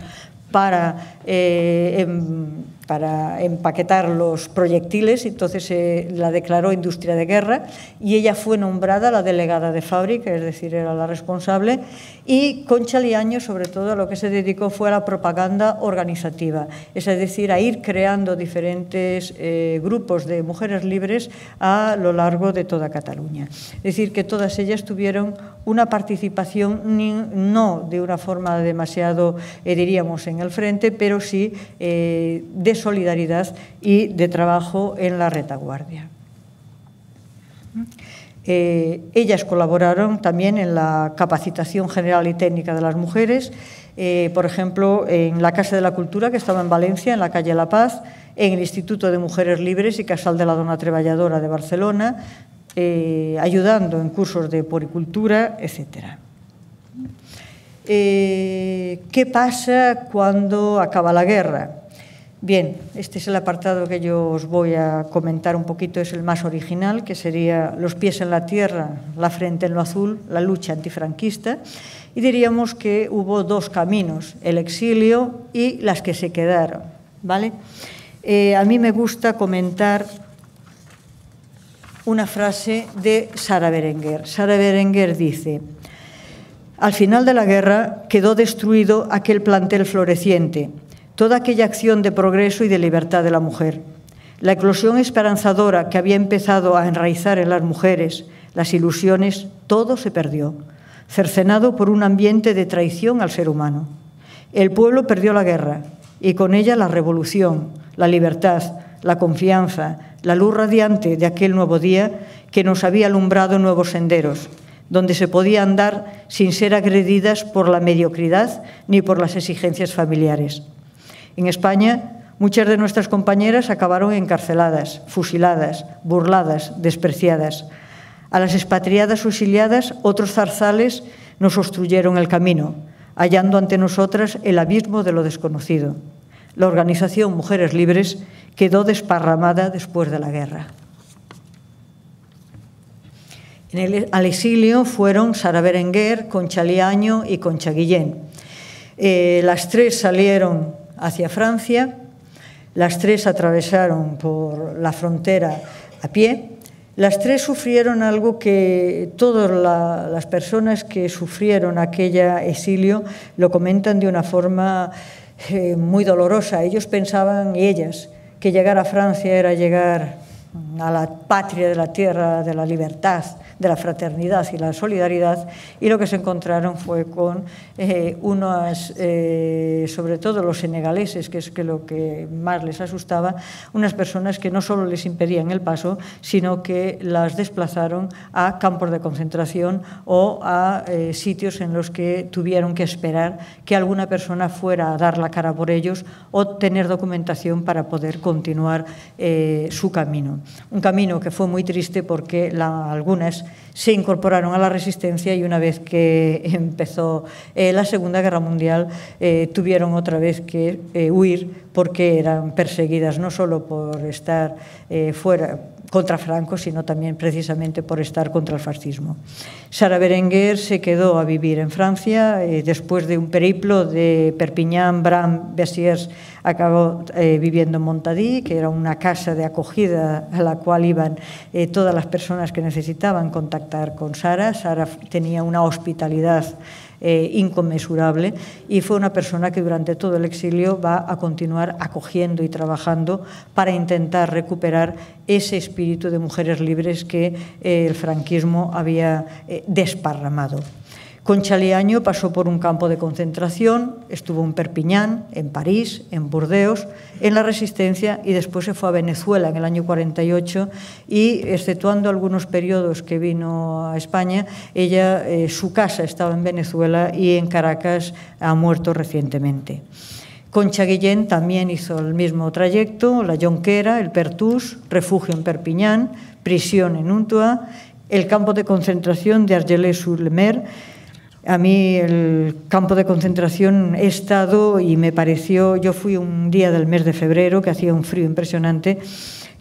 para, eh, em, para empaquetar los proyectiles, entonces se la declaró industria de guerra y ella fue nombrada la delegada de fábrica, es decir, era la responsable, y Concha Liaño, sobre todo, a lo que se dedicó fue a la propaganda organizativa, es decir, a ir creando diferentes eh, grupos de mujeres libres a lo largo de toda Cataluña. Es decir, que todas ellas tuvieron una participación no de una forma demasiado, eh, diríamos, en el frente, pero sí eh, solidaridad y de trabajo en la retaguardia. Eh, ellas colaboraron también en la capacitación general y técnica de las mujeres, eh, por ejemplo, en la Casa de la Cultura, que estaba en Valencia, en la calle La Paz, en el Instituto de Mujeres Libres y Casal de la Dona Treballadora de Barcelona, eh, ayudando en cursos de poricultura, etc. ¿Qué pasa cuando acaba la guerra? Bien, este es el apartado que yo os voy a comentar un poquito, es el más original, que sería los pies en la tierra, la frente en lo azul, la lucha antifranquista. Y diríamos que hubo dos caminos, el exilio y las que se quedaron. ¿vale? Eh, a mí me gusta comentar una frase de Sara Berenguer. Sara Berenguer dice, al final de la guerra quedó destruido aquel plantel floreciente, toda aquella acción de progreso y de libertad de la mujer. La eclosión esperanzadora que había empezado a enraizar en las mujeres, las ilusiones, todo se perdió, cercenado por un ambiente de traición al ser humano. El pueblo perdió la guerra y con ella la revolución, la libertad, la confianza, la luz radiante de aquel nuevo día que nos había alumbrado nuevos senderos, donde se podía andar sin ser agredidas por la mediocridad ni por las exigencias familiares. En España, muchas de nuestras compañeras acabaron encarceladas, fusiladas, burladas, despreciadas. A las expatriadas o exiliadas, otros zarzales nos obstruyeron el camino, hallando ante nosotras el abismo de lo desconocido. La organización Mujeres Libres quedó desparramada después de la guerra. En el, al exilio fueron Sara Berenguer, Concha Liaño y Concha Guillén. Eh, las tres salieron hacia Francia, las tres atravesaron por la frontera a pie, las tres sufrieron algo que todas la, las personas que sufrieron aquella exilio lo comentan de una forma eh, muy dolorosa. Ellos pensaban, y ellas, que llegar a Francia era llegar a la patria de la tierra de la libertad, de la fraternidad y la solidaridad, y lo que se encontraron fue con eh, unas, eh, sobre todo los senegaleses, que es que lo que más les asustaba, unas personas que no solo les impedían el paso, sino que las desplazaron a campos de concentración o a eh, sitios en los que tuvieron que esperar que alguna persona fuera a dar la cara por ellos o tener documentación para poder continuar eh, su camino. Un camino que fue muy triste porque la, algunas se incorporaron a la resistencia y una vez que empezó eh, la Segunda Guerra Mundial eh, tuvieron otra vez que eh, huir porque eran perseguidas no solo por estar fuera contra Franco, sino también precisamente por estar contra el fascismo. Sara Berenguer se quedó a vivir en Francia eh, después de un periplo de Perpignan, Bram, Bessiers, acabó eh, viviendo en Montadí, que era una casa de acogida a la cual iban eh, todas las personas que necesitaban contactar con Sara. Sara tenía una hospitalidad eh, inconmensurable y fue una persona que durante todo el exilio va a continuar acogiendo y trabajando para intentar recuperar ese espíritu de mujeres libres que eh, el franquismo había eh, desparramado. Concha Liaño pasó por un campo de concentración, estuvo en Perpiñán, en París, en Burdeos, en la Resistencia y después se fue a Venezuela en el año 48 y, exceptuando algunos periodos que vino a España, ella, eh, su casa estaba en Venezuela y en Caracas ha muerto recientemente. Concha Guillén también hizo el mismo trayecto, la Jonquera, el Pertús, refugio en Perpiñán, prisión en Untua, el campo de concentración de Argelès-sur-le-Mer, a mí el campo de concentración he estado y me pareció, yo fui un día del mes de febrero que hacía un frío impresionante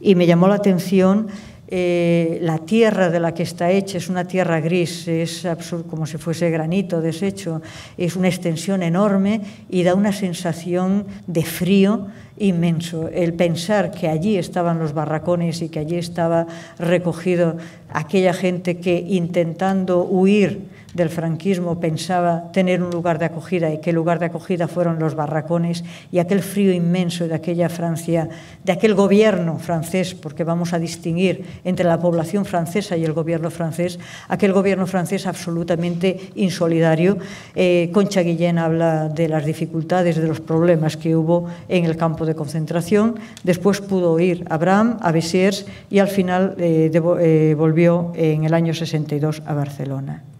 y me llamó la atención eh, la tierra de la que está hecha es una tierra gris, es absurdo, como si fuese granito deshecho, es una extensión enorme y da una sensación de frío inmenso. El pensar que allí estaban los barracones y que allí estaba recogido aquella gente que intentando huir del franquismo pensaba tener un lugar de acogida y el lugar de acogida fueron los barracones y aquel frío inmenso de aquella Francia, de aquel gobierno francés, porque vamos a distinguir entre la población francesa y el gobierno francés, aquel gobierno francés absolutamente insolidario. Eh, Concha Guillén habla de las dificultades, de los problemas que hubo en el campo de concentración. Después pudo ir a Bram, a Bessiers y al final eh, eh, volvió en el año 62 a Barcelona.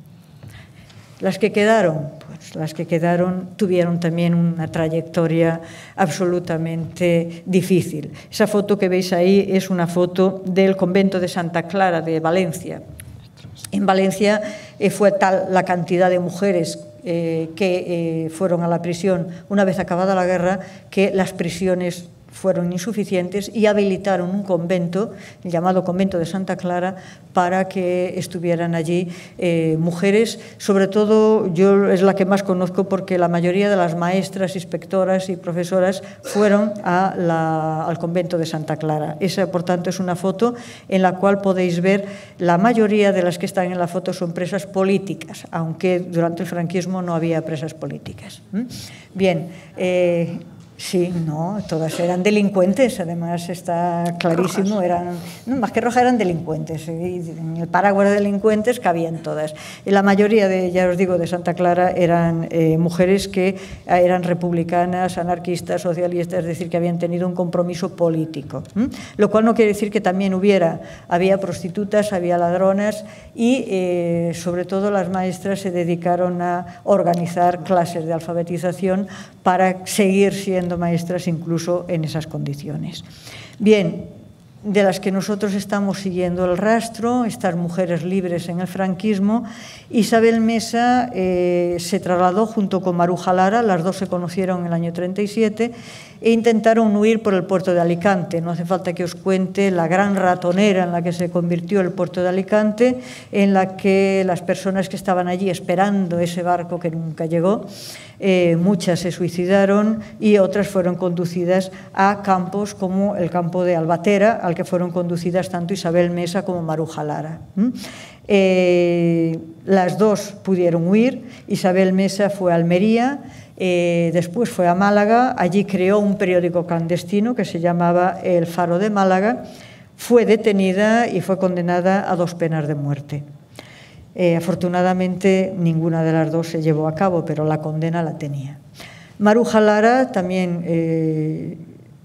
Las que quedaron, pues las que quedaron tuvieron también una trayectoria absolutamente difícil. Esa foto que veis ahí es una foto del convento de Santa Clara de Valencia. En Valencia eh, fue tal la cantidad de mujeres eh, que eh, fueron a la prisión una vez acabada la guerra que las prisiones fueron insuficientes y habilitaron un convento, llamado Convento de Santa Clara, para que estuvieran allí eh, mujeres, sobre todo yo es la que más conozco porque la mayoría de las maestras, inspectoras y profesoras fueron a la, al Convento de Santa Clara. Esa, por tanto, es una foto en la cual podéis ver la mayoría de las que están en la foto son presas políticas, aunque durante el franquismo no había presas políticas. Bien, eh, Sí, no, todas eran delincuentes, además está clarísimo, eran, no, más que rojas eran delincuentes, en el paraguas de delincuentes cabían todas. Y la mayoría de, ya os digo, de Santa Clara eran eh, mujeres que eh, eran republicanas, anarquistas, socialistas, es decir, que habían tenido un compromiso político. Lo cual no quiere decir que también hubiera, había prostitutas, había ladronas y eh, sobre todo las maestras se dedicaron a organizar clases de alfabetización para seguir siendo maestras incluso en esas condiciones. Bien, de las que nosotros estamos siguiendo el rastro, estas mujeres libres en el franquismo, Isabel Mesa eh, se trasladó junto con Maruja Lara, las dos se conocieron en el año 37, e intentaron huir por el puerto de Alicante. No hace falta que os cuente la gran ratonera en la que se convirtió el puerto de Alicante, en la que las personas que estaban allí esperando ese barco que nunca llegó, eh, muchas se suicidaron y otras fueron conducidas a campos como el campo de Albatera, al que fueron conducidas tanto Isabel Mesa como Maruja Lara. Eh, las dos pudieron huir, Isabel Mesa fue a Almería, eh, después fue a Málaga, allí creó un periódico clandestino que se llamaba El Faro de Málaga, fue detenida y fue condenada a dos penas de muerte. Eh, afortunadamente ninguna de las dos se llevó a cabo, pero la condena la tenía. Maruja Lara también eh,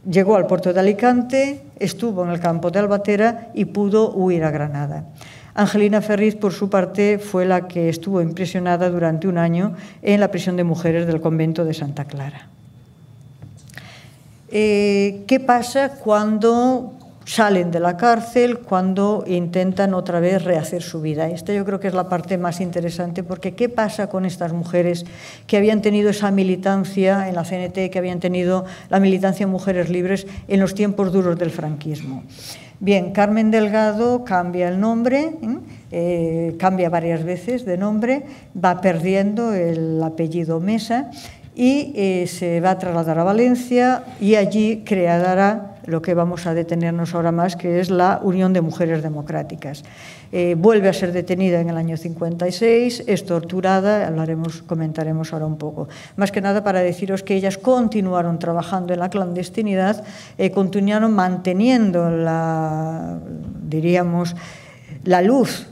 llegó al puerto de Alicante, estuvo en el campo de Albatera y pudo huir a Granada. Angelina Ferriz, por su parte, fue la que estuvo impresionada durante un año en la prisión de mujeres del convento de Santa Clara. Eh, ¿Qué pasa cuando salen de la cárcel, cuando intentan otra vez rehacer su vida. Esta yo creo que es la parte más interesante porque ¿qué pasa con estas mujeres que habían tenido esa militancia en la CNT, que habían tenido la militancia en Mujeres Libres en los tiempos duros del franquismo? Bien, Carmen Delgado cambia el nombre, ¿eh? Eh, cambia varias veces de nombre, va perdiendo el apellido Mesa y eh, se va a trasladar a Valencia y allí creará lo que vamos a detenernos ahora más, que es la Unión de Mujeres Democráticas. Eh, vuelve a ser detenida en el año 56, es torturada, hablaremos, comentaremos ahora un poco. Más que nada para deciros que ellas continuaron trabajando en la clandestinidad, eh, continuaron manteniendo la, diríamos, la luz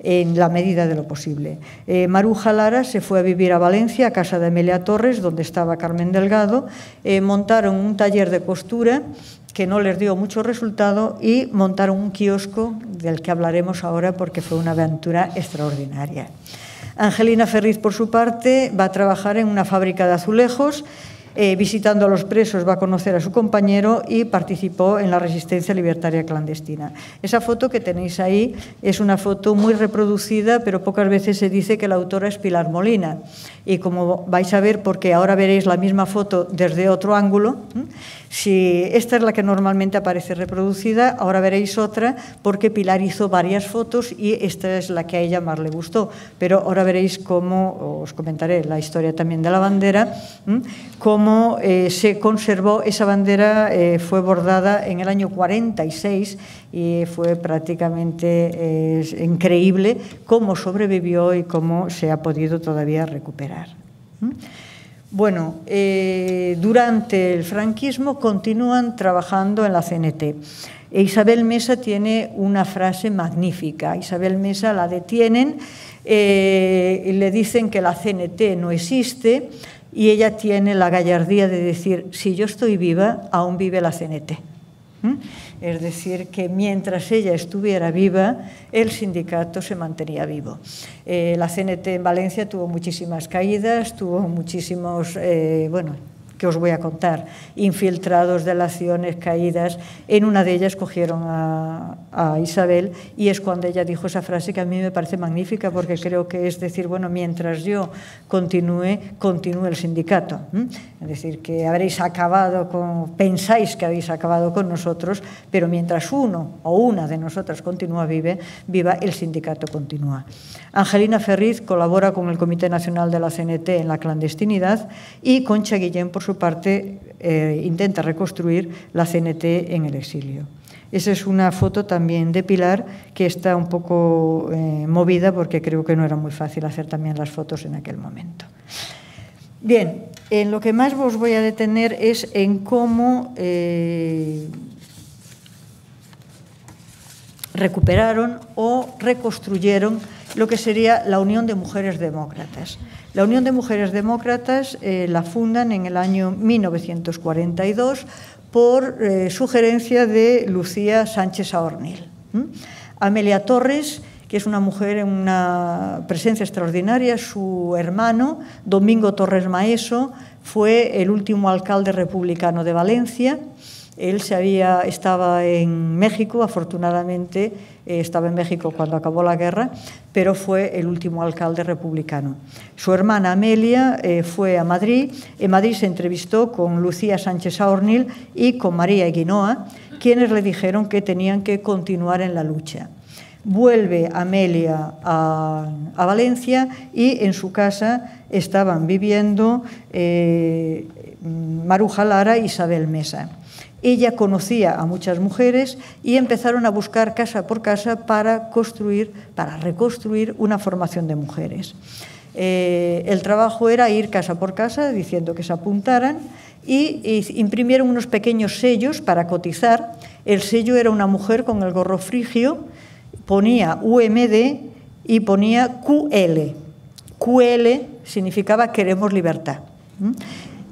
en la medida de lo posible. Eh, Maruja Lara se fue a vivir a Valencia, a casa de Amelia Torres, donde estaba Carmen Delgado, eh, montaron un taller de costura que no les dio mucho resultado y montaron un kiosco del que hablaremos ahora porque fue una aventura extraordinaria. Angelina Ferriz, por su parte, va a trabajar en una fábrica de azulejos eh, visitando a los presos va a conocer a su compañero y participó en la resistencia libertaria clandestina. Esa foto que tenéis ahí es una foto muy reproducida, pero pocas veces se dice que la autora es Pilar Molina. Y como vais a ver, porque ahora veréis la misma foto desde otro ángulo, si esta es la que normalmente aparece reproducida, ahora veréis otra porque Pilar hizo varias fotos y esta es la que a ella más le gustó. Pero ahora veréis cómo, os comentaré la historia también de la bandera, cómo eh, se conservó esa bandera, eh, fue bordada en el año 46 y fue prácticamente increíble cómo sobrevivió y cómo se ha podido todavía recuperar. Bueno, eh, durante el franquismo continúan trabajando en la CNT. E Isabel Mesa tiene una frase magnífica. Isabel Mesa la detienen eh, y le dicen que la CNT no existe y ella tiene la gallardía de decir, si yo estoy viva, aún vive la CNT. ¿Mm? Es decir, que mientras ella estuviera viva, el sindicato se mantenía vivo. Eh, la CNT en Valencia tuvo muchísimas caídas, tuvo muchísimos, eh, bueno, que os voy a contar, infiltrados, delaciones, caídas. En una de ellas cogieron a, a, Isabel y es cuando ella dijo esa frase que a mí me parece magnífica porque creo que es decir, bueno, mientras yo continúe, continúe el sindicato. Es decir, que habréis acabado con, pensáis que habéis acabado con nosotros, pero mientras uno o una de nosotras continúa vive, viva, el sindicato continúa. Angelina Ferriz colabora con el Comité Nacional de la CNT en la clandestinidad y Concha Guillén, por su parte, eh, intenta reconstruir la CNT en el exilio. Esa es una foto también de Pilar que está un poco eh, movida porque creo que no era muy fácil hacer también las fotos en aquel momento. Bien, en lo que más os voy a detener es en cómo eh, recuperaron o reconstruyeron lo que sería la Unión de Mujeres Demócratas. La Unión de Mujeres Demócratas eh, la fundan en el año 1942 por eh, sugerencia de Lucía Sánchez Aornil. Amelia Torres, que es una mujer en una presencia extraordinaria, su hermano, Domingo Torres Maeso, fue el último alcalde republicano de Valencia, él había, estaba en México, afortunadamente eh, estaba en México cuando acabó la guerra, pero fue el último alcalde republicano. Su hermana Amelia eh, fue a Madrid. En Madrid se entrevistó con Lucía Sánchez Aornil y con María Guinoa, quienes le dijeron que tenían que continuar en la lucha. Vuelve Amelia a, Valencia y en su casa estaban viviendo eh, Maruja Lara y Isabel Mesa. Ella conocía a muchas mujeres y empezaron a buscar casa por casa para construir, para reconstruir una formación de mujeres. Eh, el trabajo era ir casa por casa diciendo que se apuntaran y, imprimieron unos pequeños sellos para cotizar. El sello era una mujer con el gorro frigio, ponía UMD y ponía QL. QL significaba queremos libertad.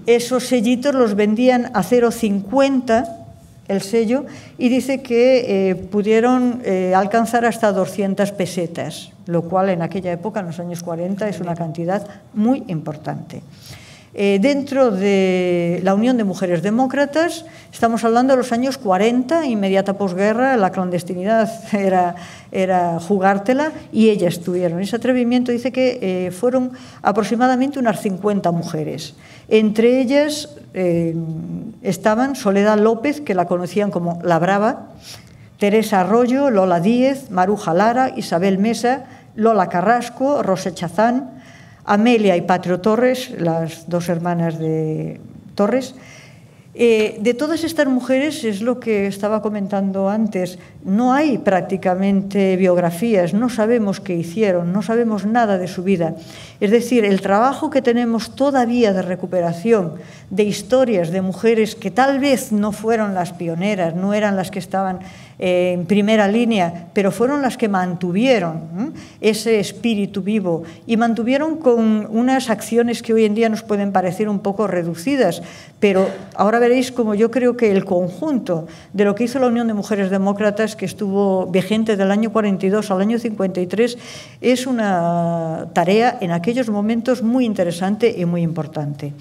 Esos sellitos los vendían a 0,50 el sello y dice que eh, pudieron eh, alcanzar hasta 200 pesetas, lo cual en aquella época, en los años 40, es una cantidad muy importante. Eh, dentro de la Unión de Mujeres Demócratas, estamos hablando de los años 40, inmediata posguerra, la clandestinidad era, era jugártela y ellas tuvieron ese atrevimiento. Dice que eh, fueron aproximadamente unas 50 mujeres. Entre ellas eh, estaban Soledad López, que la conocían como La Brava, Teresa Arroyo, Lola Díez, Maruja Lara, Isabel Mesa, Lola Carrasco, Rosa Chazán, Amelia y Patrio Torres, las dos hermanas de Torres. Eh, de todas estas mujeres, es lo que estaba comentando antes, no hay prácticamente biografías, no sabemos qué hicieron, no sabemos nada de su vida. Es decir, el trabajo que tenemos todavía de recuperación de historias de mujeres que tal vez no fueron las pioneras, no eran las que estaban en primera línea, pero fueron las que mantuvieron ese espíritu vivo y mantuvieron con unas acciones que hoy en día nos pueden parecer un poco reducidas, pero ahora veréis como yo creo que el conjunto de lo que hizo la Unión de Mujeres Demócratas, que estuvo vigente del año 42 al año 53, es una tarea en aquellos momentos muy interesante y muy importante.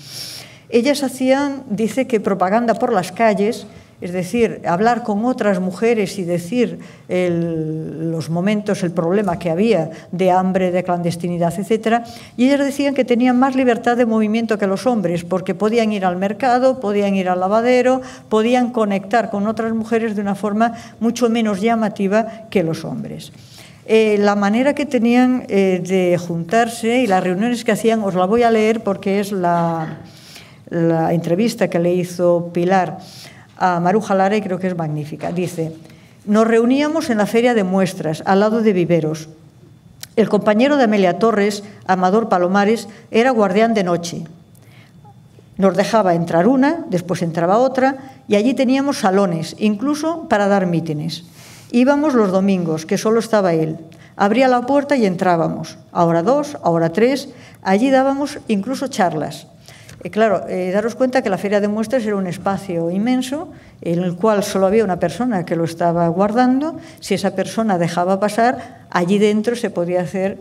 Ellas hacían, dice que propaganda por las calles, es decir, hablar con otras mujeres y decir el, los momentos, el problema que había de hambre, de clandestinidad, etc. Y ellas decían que tenían más libertad de movimiento que los hombres, porque podían ir al mercado, podían ir al lavadero, podían conectar con otras mujeres de una forma mucho menos llamativa que los hombres. Eh, la manera que tenían eh, de juntarse y las reuniones que hacían, os la voy a leer porque es la, la entrevista que le hizo Pilar a Maruja Lara y creo que es magnífica. Dice, nos reuníamos en la feria de muestras, al lado de viveros. El compañero de Amelia Torres, Amador Palomares, era guardián de noche. Nos dejaba entrar una, después entraba otra, y allí teníamos salones, incluso para dar mítines. Íbamos los domingos, que solo estaba él. Abría la puerta y entrábamos. Ahora dos, ahora tres. Allí dábamos incluso charlas. E claro, eh, daros cuenta que la feria de muestras era un espacio inmenso en el cual solo había una persona que lo estaba guardando. Si esa persona dejaba pasar, allí dentro se podía hacer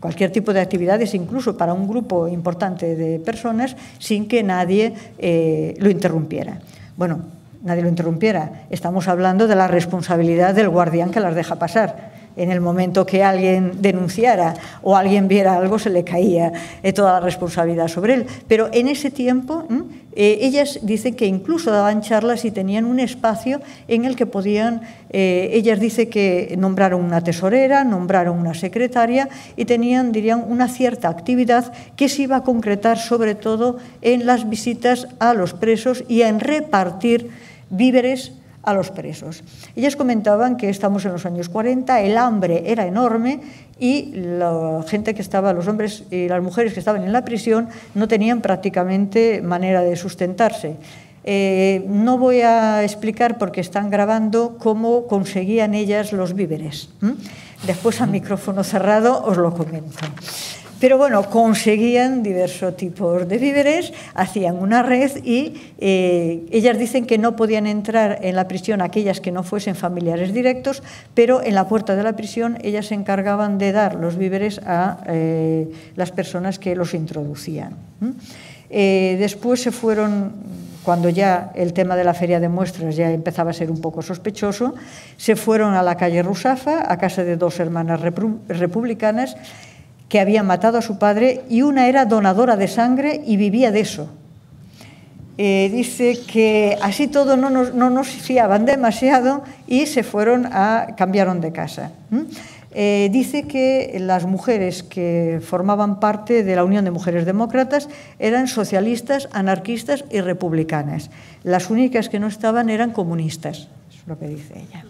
cualquier tipo de actividades, incluso para un grupo importante de personas, sin que nadie eh, lo interrumpiera. Bueno, nadie lo interrumpiera. Estamos hablando de la responsabilidad del guardián que las deja pasar en el momento que alguien denunciara o alguien viera algo, se le caía eh, toda la responsabilidad sobre él. Pero en ese tiempo, eh, ellas dicen que incluso daban charlas y tenían un espacio en el que podían, eh, ellas dicen que nombraron una tesorera, nombraron una secretaria y tenían, dirían, una cierta actividad que se iba a concretar sobre todo en las visitas a los presos y en repartir víveres a los presos. Ellas comentaban que estamos en los años 40, el hambre era enorme y la gente que estaba, los hombres y las mujeres que estaban en la prisión no tenían prácticamente manera de sustentarse. Eh, no voy a explicar porque están grabando cómo conseguían ellas los víveres. Después a micrófono cerrado os lo comento. Pero bueno, conseguían diversos tipos de víveres, hacían una red y eh, ellas dicen que no podían entrar en la prisión aquellas que no fuesen familiares directos, pero en la puerta de la prisión ellas se encargaban de dar los víveres a eh, las personas que los introducían. Eh, después se fueron cuando ya el tema de la feria de muestras ya empezaba a ser un poco sospechoso, se fueron a la calle Rusafa, a casa de dos hermanas republicanas, que habían matado a su padre y una era donadora de sangre y vivía de eso. Eh, dice que así todo no nos, no nos, fiaban demasiado y se fueron a cambiaron de casa. Eh, dice que las mujeres que formaban parte de la Unión de Mujeres Demócratas eran socialistas, anarquistas y republicanas. Las únicas que no estaban eran comunistas, es lo que dice ella.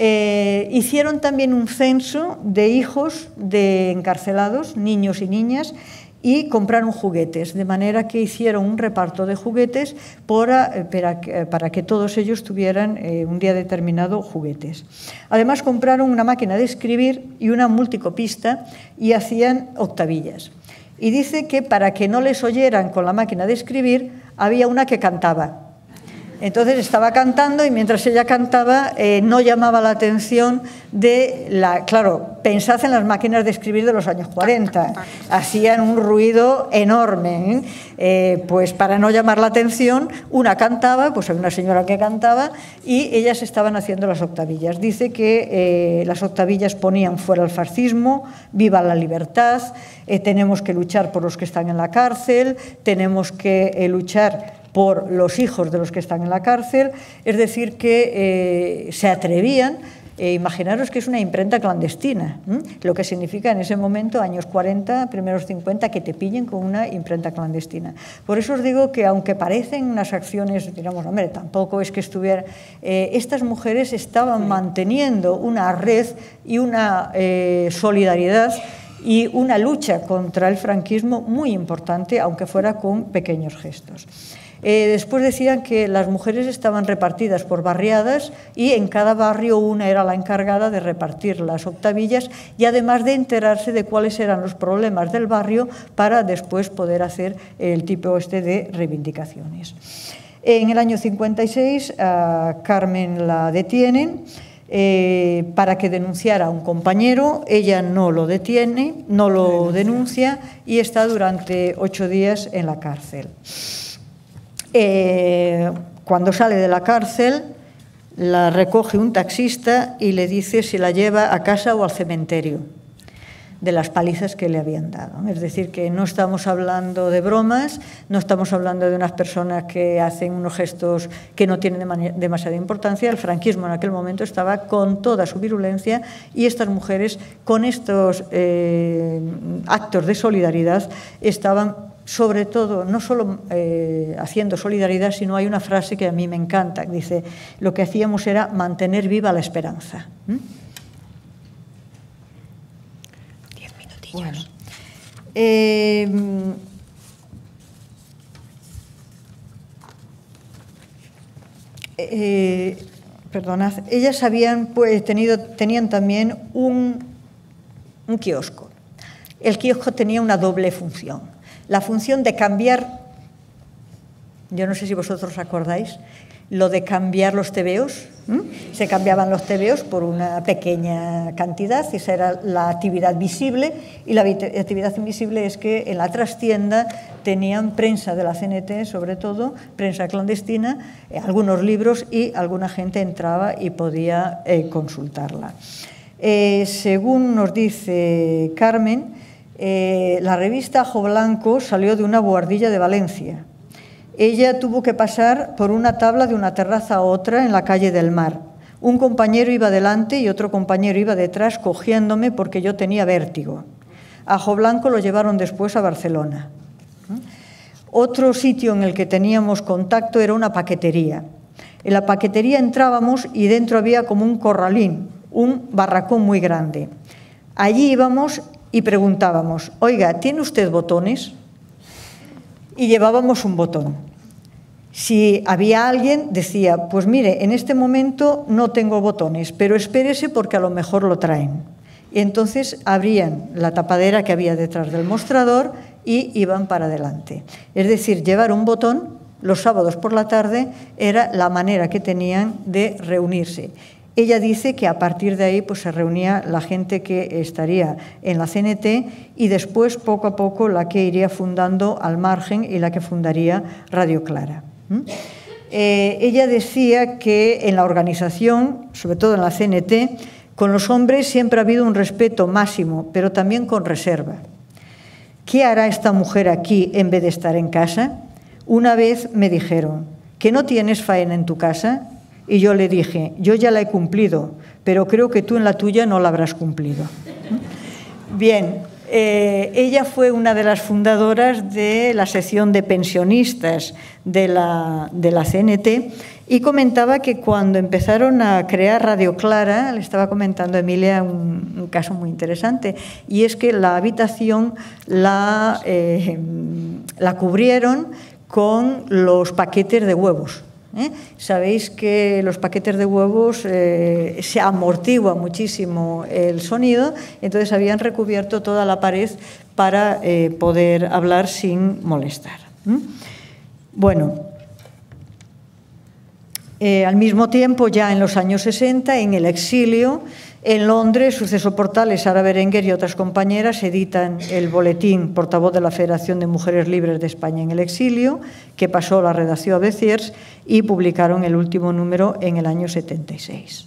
Eh, hicieron también un censo de hijos de encarcelados, niños y niñas, y compraron juguetes, de manera que hicieron un reparto de juguetes para, eh, para que todos ellos tuvieran eh, un día determinado juguetes. Además compraron una máquina de escribir y una multicopista y hacían octavillas. Y dice que para que no les oyeran con la máquina de escribir, había una que cantaba Entonces estaba cantando y mientras ella cantaba eh, no llamaba la atención de la... Claro, pensad en las máquinas de escribir de los años 40. Hacían un ruido enorme. ¿eh? Eh, pues para no llamar la atención, una cantaba, pues había una señora que cantaba y ellas estaban haciendo las octavillas. Dice que las octavillas ponían fuera el fascismo, viva la libertad, tenemos que luchar por los que están en la cárcel, tenemos que luchar por los hijos de los que están en la cárcel, es decir, que eh, se atrevían eh, imaginaros que es una imprenta clandestina, lo que significa en ese momento, años 40, primeros 50, que te pillen con una imprenta clandestina. Por eso os digo que aunque parecen unas acciones, digamos, hombre, tampoco es que estuviera... Eh, estas mujeres estaban manteniendo una red y una solidaridad y una lucha contra el franquismo muy importante, aunque fuera con pequeños gestos. Eh, después decían que las mujeres estaban repartidas por barriadas y en cada barrio una era la encargada de repartir las octavillas y además de enterarse de cuáles eran los problemas del barrio para después poder hacer el tipo este de reivindicaciones. En el año 56 a Carmen la detienen eh, para que denunciara a un compañero, ella no lo detiene, no lo denuncia y está durante ocho días en la cárcel. Eh, cuando sale de la cárcel, la recoge un taxista y le dice si la lleva a casa o al cementerio de las palizas que le habían dado. Es decir, que no estamos hablando de bromas, no estamos hablando de unas personas que hacen unos gestos que no tienen demasiada importancia. El franquismo en aquel momento estaba con toda su virulencia y estas mujeres, con estos eh, actos de solidaridad, estaban sobre todo, no solo eh, haciendo solidaridad, sino hay una frase que a mí me encanta, que dice, lo que hacíamos era mantener viva la esperanza. Diez minutillos. Em, eh, perdonad, ellas habían pues, tenido, tenían también un, un kiosco. El kiosco tenía una doble función la función de cambiar, yo no sé si vosotros acordáis, lo de cambiar los tebeos. Se cambiaban los tebeos por una pequeña cantidad, esa era la actividad visible, y la actividad invisible es que en la trastienda tenían prensa de la CNT, sobre todo, prensa clandestina, algunos libros y alguna gente entraba y podía eh, consultarla. Eh, según nos dice Carmen, eh, la revista Ajo Blanco salió de una buhardilla de Valencia. Ella tuvo que pasar por una tabla de una terraza a otra en la calle del mar. Un compañero iba delante y otro compañero iba detrás cogiéndome porque yo tenía vértigo. Ajo Blanco lo llevaron después a Barcelona. Otro sitio en el que teníamos contacto era una paquetería. En la paquetería entrábamos y dentro había como un corralín, un barracón muy grande. Allí íbamos y preguntábamos, oiga, ¿tiene usted botones? Y llevábamos un botón. Si había alguien, decía, pues mire, en este momento no tengo botones, pero espérese porque a lo mejor lo traen. Y entonces abrían la tapadera que había detrás del mostrador y iban para adelante. Es decir, llevar un botón los sábados por la tarde era la manera que tenían de reunirse. Ella dice que a partir de ahí pues, se reunía la gente que estaría en la CNT y después, poco a poco, la que iría fundando al margen y la que fundaría Radio Clara. Eh, ella decía que en la organización, sobre todo en la CNT, con los hombres siempre ha habido un respeto máximo, pero también con reserva. ¿Qué hará esta mujer aquí en vez de estar en casa? Una vez me dijeron, ¿que no tienes faena en tu casa? Y yo le dije, yo ya la he cumplido, pero creo que tú en la tuya no la habrás cumplido. Bien, eh, ella fue una de las fundadoras de la sección de pensionistas de la, de la CNT y comentaba que cuando empezaron a crear Radio Clara, le estaba comentando a Emilia un, caso muy interesante, y es que la habitación la, eh, la cubrieron con los paquetes de huevos. ¿Eh? Sabéis que los paquetes de huevos eh, se amortigua muchísimo el sonido, entonces habían recubierto toda la pared para eh, poder hablar sin molestar. Bueno, al mismo tiempo, ya en los años 60, en el exilio, en Londres, Suceso Portales, Sara Berenguer y otras compañeras editan el boletín portavoz de la Federación de Mujeres Libres de España en el exilio, que pasó a la redacción a Beciers y publicaron el último número en el año 76.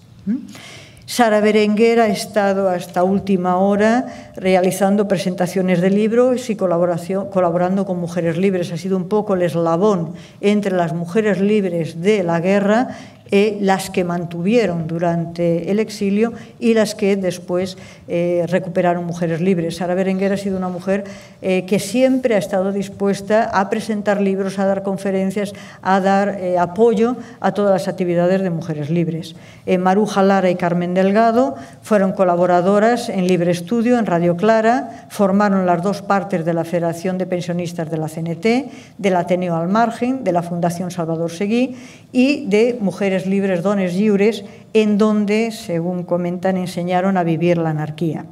Sara Berenguer ha estado hasta última hora realizando presentaciones de libros y colaborando con Mujeres Libres. Ha sido un poco el eslabón entre las mujeres libres de la guerra eh, las que mantuvieron durante el exilio y las que después eh, recuperaron mujeres libres. Sara Berenguer ha sido una mujer eh, que siempre ha estado dispuesta a presentar libros, a dar conferencias, a dar apoyo a todas las actividades de mujeres libres. Maruja Lara y Carmen Delgado fueron colaboradoras en Libre Estudio, en Radio Clara, formaron las dos partes de la Federación de Pensionistas de la CNT, del Ateneo al Margen, de la Fundación Salvador Seguí y de Mujeres libres, dones lliures, en donde, según comentan, enseñaron a vivir la anarquía.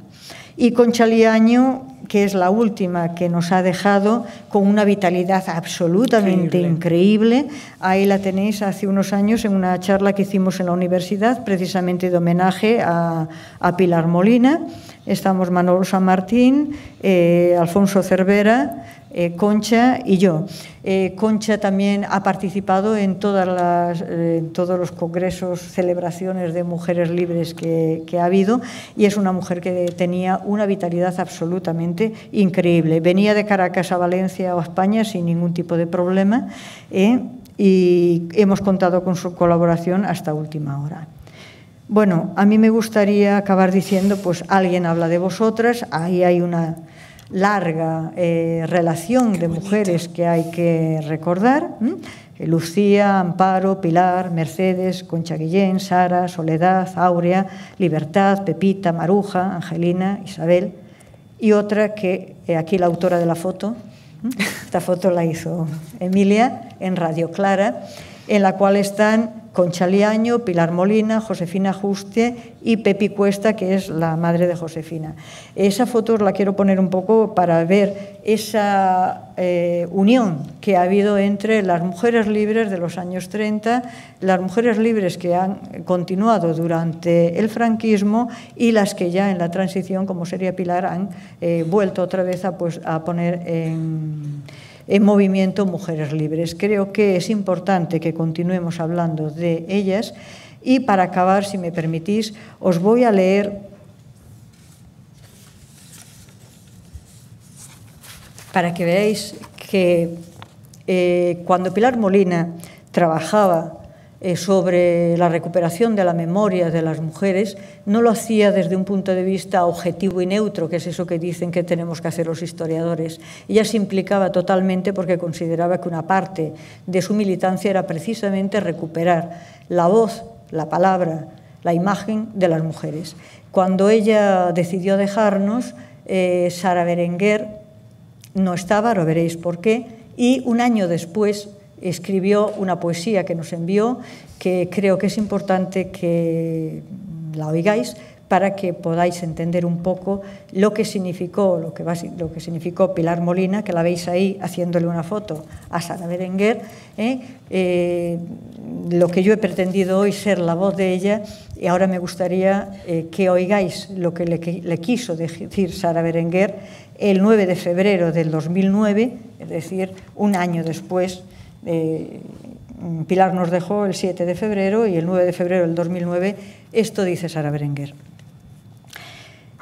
Y Concha Liaño, que es la última que nos ha dejado con una vitalidad absolutamente increíble. Ahí la tenéis hace unos años en una charla que hicimos en la universidad, precisamente de homenaje a, a Pilar Molina. Estamos Manolo San Martín, eh, Alfonso Cervera, eh, Concha y yo. Eh, Concha también ha participado en, todas las, eh, todos los congresos, celebraciones de mujeres libres que, ha habido y es una mujer que tenía una vitalidad absolutamente increíble. Venía de Caracas a Valencia o a España sin ningún tipo de problema y hemos contado con su colaboración hasta última hora. Bueno, a mí me gustaría acabar diciendo, pues alguien habla de vosotras, ahí hay una larga eh, relación de mujeres que hay que recordar. Lucía, Amparo, Pilar, Mercedes, Concha Guillén, Sara, Soledad, Aurea, Libertad, Pepita, Maruja, Angelina, Isabel y otra que eh, aquí la autora de la foto, esta foto la hizo Emilia en Radio Clara, en la cual están Concha Liaño, Pilar Molina, Josefina Juste y Pepi Cuesta, que es la madre de Josefina. Esa foto la quiero poner un poco para ver esa eh, unión que ha habido entre las mujeres libres de los años 30, las mujeres libres que han continuado durante el franquismo y las que ya en la transición, como sería Pilar, han eh, vuelto otra vez a, pues, a poner en en movimiento Mujeres Libres. Creo que es importante que continuemos hablando de ellas y para acabar, si me permitís, os voy a leer para que veáis que eh, cuando Pilar Molina trabajaba sobre la recuperación de la memoria de las mujeres, no lo hacía desde un punto de vista objetivo y neutro, que es eso que dicen que tenemos que hacer los historiadores. Ella se implicaba totalmente porque consideraba que una parte de su militancia era precisamente recuperar la voz, la palabra, la imagen de las mujeres. Cuando ella decidió dejarnos, eh, Sara Berenguer no estaba, lo veréis por qué, y un año después escribió una poesía que nos envió que creo que es importante que la oigáis para que podáis entender un poco lo que significó, lo que, lo que significó Pilar Molina, que la veis ahí haciéndole una foto a Sara Berenguer, ¿eh? Eh, lo que yo he pretendido hoy ser la voz de ella, y ahora me gustaría eh, que oigáis lo que le, le quiso decir Sara Berenguer el 9 de febrero del 2009, es decir, un año después eh, Pilar nos dejó el 7 de febrero y el 9 de febrero del 2009 esto dice Sara Berenguer.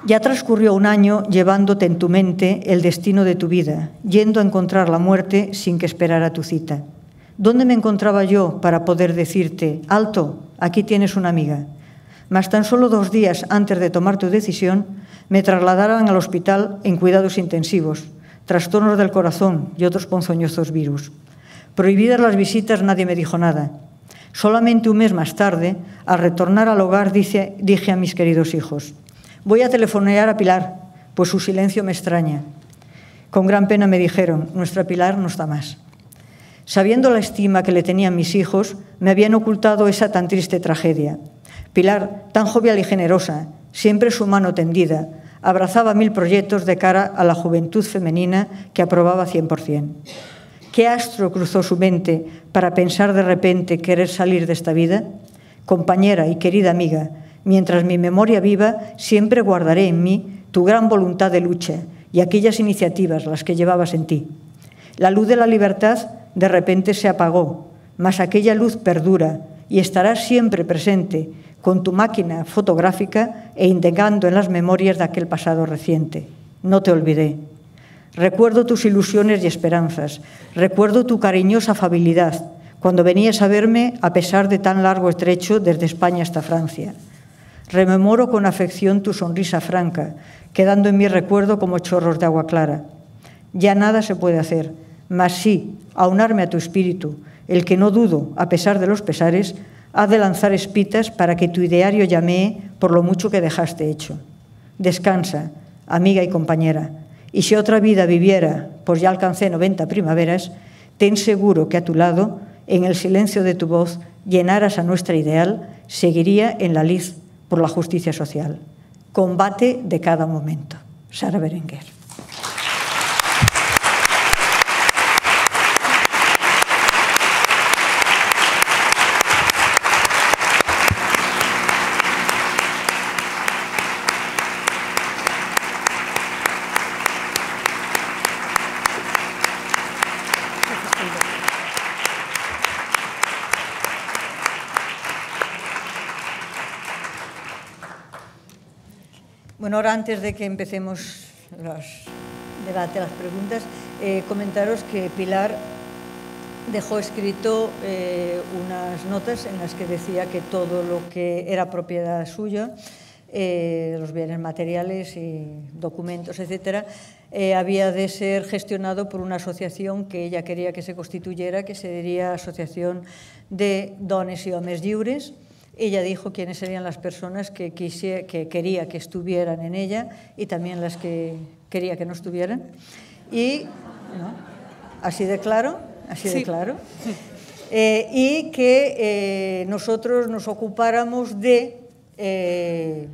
Ya transcurrió un año llevándote en tu mente el destino de tu vida, yendo a encontrar la muerte sin que esperara tu cita. ¿Dónde me encontraba yo para poder decirte, alto, aquí tienes una amiga? Mas tan solo dos días antes de tomar tu decisión, me trasladaron al hospital en cuidados intensivos, trastornos del corazón y otros ponzoñosos virus. Prohibidas las visitas, nadie me dijo nada. Solamente un mes más tarde, al retornar al hogar, dije a mis queridos hijos, voy a telefonear a Pilar, pues su silencio me extraña. Con gran pena me dijeron, nuestra Pilar no está más. Sabiendo la estima que le tenían mis hijos, me habían ocultado esa tan triste tragedia. Pilar, tan jovial y generosa, siempre su mano tendida, abrazaba mil proyectos de cara a la juventud femenina que aprobaba 100%. ¿Qué astro cruzó su mente para pensar de repente querer salir de esta vida? Compañera y querida amiga, mientras mi memoria viva, siempre guardaré en mí tu gran voluntad de lucha y aquellas iniciativas las que llevabas en ti. La luz de la libertad de repente se apagó, mas aquella luz perdura y estará siempre presente con tu máquina fotográfica e indagando en las memorias de aquel pasado reciente. No te olvidé. Recuerdo tus ilusiones y esperanzas. Recuerdo tu cariñosa afabilidad cuando venías a verme a pesar de tan largo estrecho desde España hasta Francia. Rememoro con afección tu sonrisa franca, quedando en mi recuerdo como chorros de agua clara. Ya nada se puede hacer, mas sí aunarme a tu espíritu, el que no dudo, a pesar de los pesares, ha de lanzar espitas para que tu ideario llamee por lo mucho que dejaste hecho. Descansa, amiga y compañera, y si otra vida viviera, pues ya alcancé 90 primaveras, ten seguro que a tu lado, en el silencio de tu voz, llenaras a nuestra ideal, seguiría en la lid por la justicia social. Combate de cada momento. Sara Berenguer. Ahora antes de que empecemos los debates, las preguntas, eh, comentaros que Pilar dejó escrito eh, unas notas en las que decía que todo lo que era propiedad suya, eh, los bienes materiales y documentos, etcétera, había de ser gestionado por una asociación que ella quería que se constituyera, que se diría Asociación de Dones y Homes Lliures, ella dijo quiénes serían las personas que, que quería que estuvieran en ella y también las que quería que no estuvieran. Y, así de claro, así de claro. Eh, y que eh, nosotros nos ocupáramos de eh,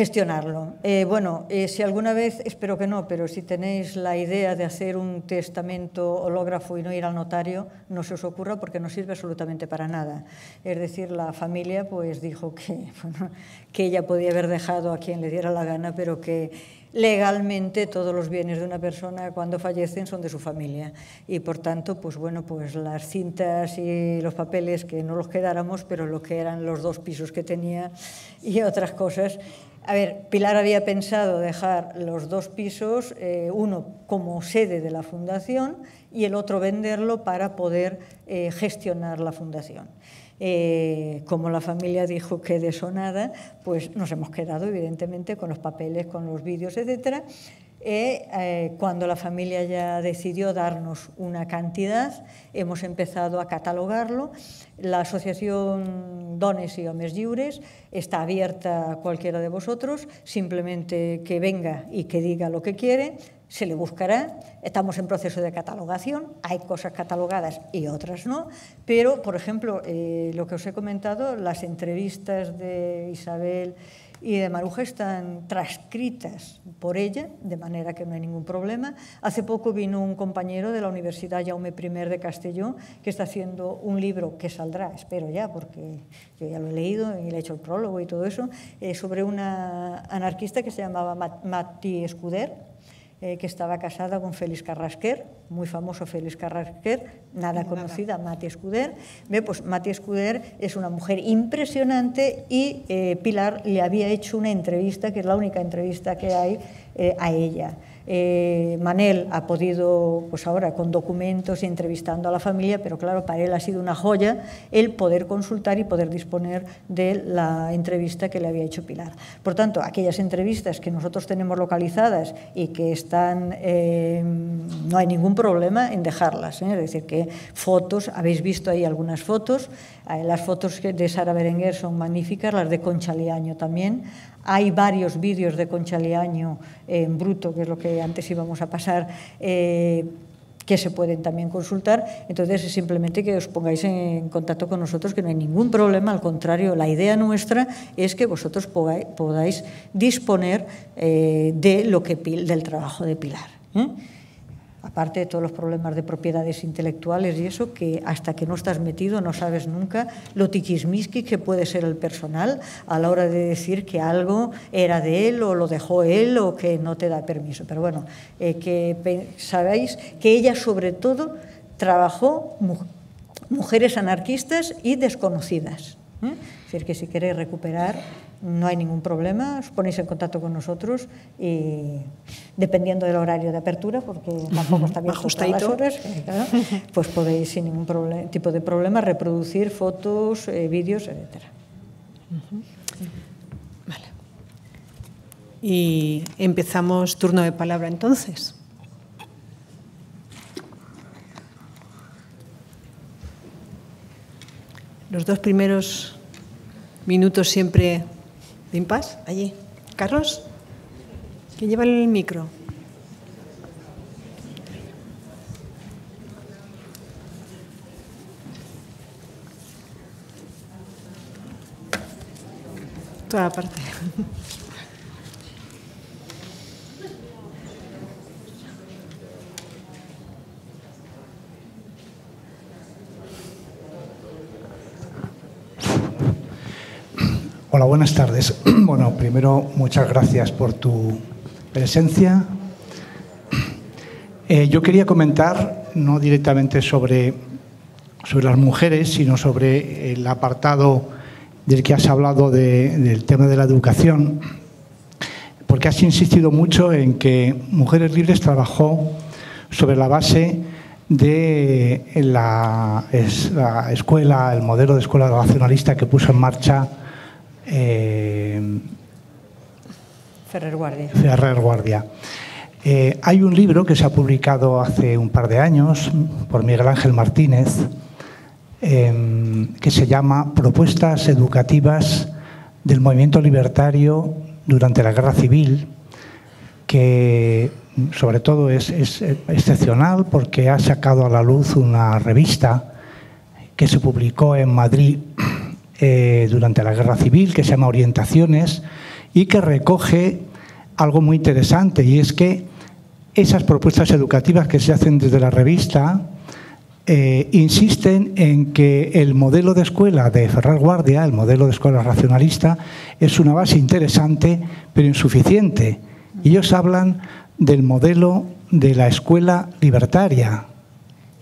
gestionarlo. Eh, bueno, eh, si alguna vez, espero que no, pero si tenéis la idea de hacer un testamento hológrafo y no ir al notario, no se os ocurra porque no sirve absolutamente para nada. Es decir, la familia pues dijo que, que ella podía haber dejado a quien le diera la gana, pero que legalmente todos los bienes de una persona cuando fallecen son de su familia y por tanto pues bueno pues las cintas y los papeles que no los quedáramos pero lo que eran los dos pisos que tenía y otras cosas a ver, Pilar había pensado dejar los dos pisos, eh, uno como sede de la fundación y el otro venderlo para poder eh, gestionar la fundación. Eh, como la familia dijo que de eso nada, pues nos hemos quedado evidentemente con los papeles, con los vídeos, etcétera, e, eh, cuando la familia ya decidió darnos una cantidad, hemos empezado a catalogarlo. La asociación Dones y Homes Lliures está abierta a cualquiera de vosotros, simplemente que venga y que diga lo que quiere, se le buscará. Estamos en proceso de catalogación, hay cosas catalogadas y otras no, pero, por ejemplo, eh, lo que os he comentado, las entrevistas de Isabel y de Maruja están transcritas por ella, de manera que no hay ningún problema. Hace poco vino un compañero de la Universidad Jaume I de Castellón que está haciendo un libro que saldrá, espero ya, porque yo ya lo he leído y le he hecho el prólogo y todo eso, eh, sobre una anarquista que se llamaba Mati Escuder, eh, que estaba casada con Félix Carrasquer, muy famoso Félix Carrasquer, nada conocida, Mati Escuder. Ve, pues Mati Escuder es una mujer impresionante y eh, Pilar le había hecho una entrevista, que es la única entrevista que hay eh, a ella. Eh, Manel ha podido, pues ahora con documentos y entrevistando a la familia, pero claro, para él ha sido una joya el poder consultar y poder disponer de la entrevista que le había hecho Pilar. Por tanto, aquellas entrevistas que nosotros tenemos localizadas y que están, eh, no hay ningún problema en dejarlas. ¿eh? Es decir, que fotos, habéis visto ahí algunas fotos, las fotos de Sara Berenguer son magníficas, las de Concha Liaño también. Hay varios vídeos de Concha Liaño en bruto, que es lo que antes íbamos a pasar, eh, que se pueden también consultar. Entonces, es simplemente que os pongáis en contacto con nosotros, que no hay ningún problema. Al contrario, la idea nuestra es que vosotros podáis disponer eh, de lo que, del trabajo de Pilar. ¿eh? Aparte de todos los problemas de propiedades intelectuales y eso, que hasta que no estás metido no sabes nunca lo tiquismisqui que puede ser el personal a la hora de decir que algo era de él o lo dejó él o que no te da permiso. Pero bueno, eh, que sabéis que ella sobre todo trabajó mujeres anarquistas y desconocidas. Es decir, que si queréis recuperar no hay ningún problema, os ponéis en contacto con nosotros y dependiendo del horario de apertura, porque tampoco está bien todas las horas, eh, claro, pues podéis sin ningún tipo de problema reproducir fotos, eh, vídeos, etc. Vale. Y empezamos turno de palabra entonces. Los dos primeros minutos siempre de impas, allí. Carlos, que lleva el micro. Toda parte. Hola, buenas tardes. Bueno, primero, muchas gracias por tu presencia. Eh, yo quería comentar, no directamente sobre, sobre las mujeres, sino sobre el apartado del que has hablado del tema de la educación, porque has insistido mucho en que Mujeres Libres trabajó sobre la base de la, la escuela, el modelo de escuela racionalista que puso en marcha eh, Ferrer Guardia. Ferrer Guardia. Eh, hay un libro que se ha publicado hace un par de años por Miguel Ángel Martínez em, que se llama Propuestas Educativas del Movimiento Libertario durante la Guerra Civil, que sobre todo es, es excepcional porque ha sacado a la luz una revista que se publicó en Madrid eh, durante la Guerra Civil, que se llama Orientaciones, y que recoge algo muy interesante, y es que esas propuestas educativas que se hacen desde la revista eh, insisten en que el modelo de escuela de Ferrar Guardia, el modelo de escuela racionalista, es una base interesante, pero insuficiente. Ellos hablan del modelo de la escuela libertaria,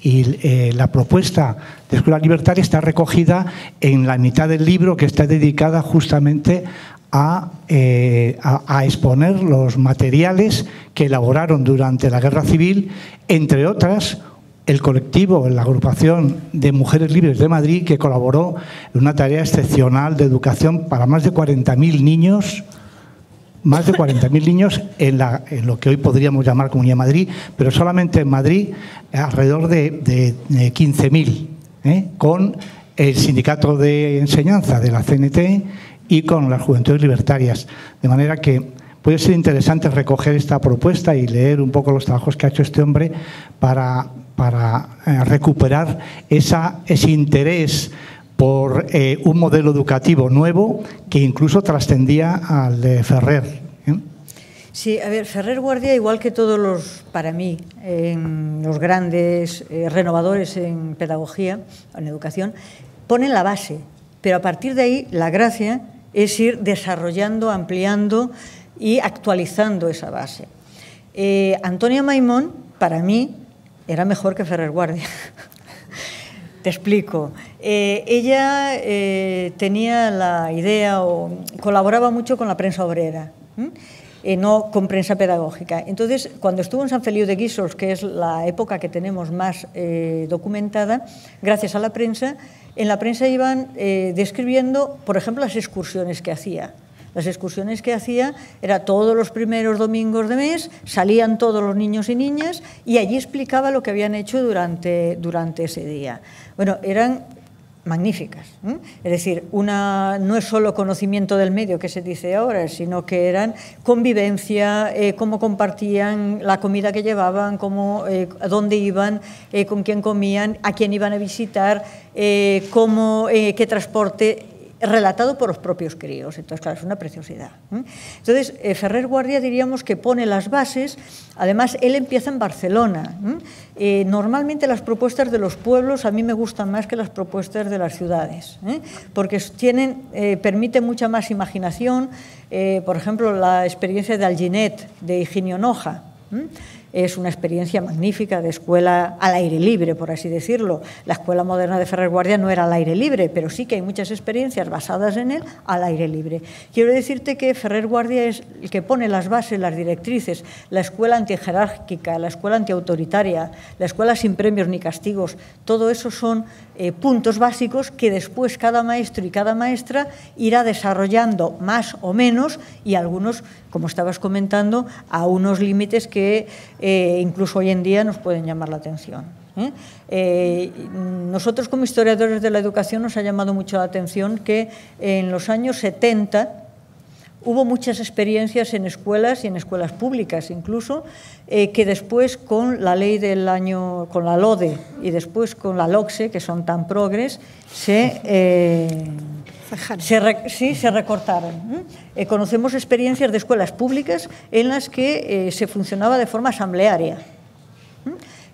y eh, la propuesta de Escuela Libertaria está recogida en la mitad del libro que está dedicada justamente eh, a, exponer los materiales que elaboraron durante la Guerra Civil, entre otras el colectivo, la agrupación de Mujeres Libres de Madrid, que colaboró en una tarea excepcional de educación para más de 40.000 niños más de 40.000 niños en, lo que hoy podríamos llamar Comunidad de Madrid, pero solamente en Madrid alrededor de, 15.000, ¿eh? con el sindicato de enseñanza de la CNT y con las juventudes libertarias. De manera que puede ser interesante recoger esta propuesta y leer un poco los trabajos que ha hecho este hombre para, eh, recuperar ese interés por eh, un modelo educativo nuevo que incluso trascendía al de Ferrer. ¿eh? Sí, a ver, Ferrer Guardia, igual que todos los, para mí, los grandes eh, renovadores en pedagogía, en educación, ponen la base, pero a partir de ahí la gracia es ir desarrollando, ampliando y actualizando esa base. Antonia Maimón, para mí, era mejor que Ferrer Guardia. Te explico. Eh, ella eh, tenía la idea o colaboraba mucho con la prensa obrera, eh, no con prensa pedagógica. Entonces, cuando estuvo en San Feliu de Guíxols, que es la época que tenemos más documentada, gracias a la prensa, en la prensa iban describiendo, por ejemplo, las excursiones que hacía. Las excursiones que hacía era todos los primeros domingos de mes, salían todos los niños y niñas y allí explicaba lo que habían hecho durante, durante ese día. Bueno, eran magníficas. Es decir, una, no es solo conocimiento del medio que se dice ahora, sino que eran convivencia, eh, cómo compartían la comida que llevaban, cómo, eh, dónde iban, eh, con quién comían, a quién iban a visitar, cómo, qué transporte. Relatado por los propios críos. Entonces, claro, es una preciosidad. Entonces, eh, Ferrer Guardia diríamos que pone las bases, además él empieza en Barcelona. Eh, normalmente las propuestas de los pueblos a mí me gustan más que las propuestas de las ciudades, ¿eh? porque tienen, permiten mucha más imaginación. por ejemplo, la experiencia de Alginet, de Higinio Noja es una experiencia magnífica de escuela al aire libre, por así decirlo. La escuela moderna de Ferrer Guardia no era al aire libre, pero sí que hay muchas experiencias basadas en él al aire libre. Quiero decirte que Ferrer Guardia es el que pone las bases, las directrices, la escuela antijerárquica, la escuela antiautoritaria, la escuela sin premios ni castigos. Todo eso son eh, puntos básicos que después cada maestro y cada maestra irá desarrollando más o menos y algunos como estabas comentando, a unos límites que eh, incluso hoy en día nos pueden llamar la atención. ¿eh? Eh, nosotros como historiadores de la educación nos ha llamado mucho la atención que en los años 70 hubo muchas experiencias en escuelas y en escuelas públicas incluso, que después con la ley del año, con la LODE y después con la LOCSE, que son tan progres, se se, sí, se recortaron. Eh, conocemos experiencias de escuelas públicas en las que eh, se funcionaba de forma asamblearia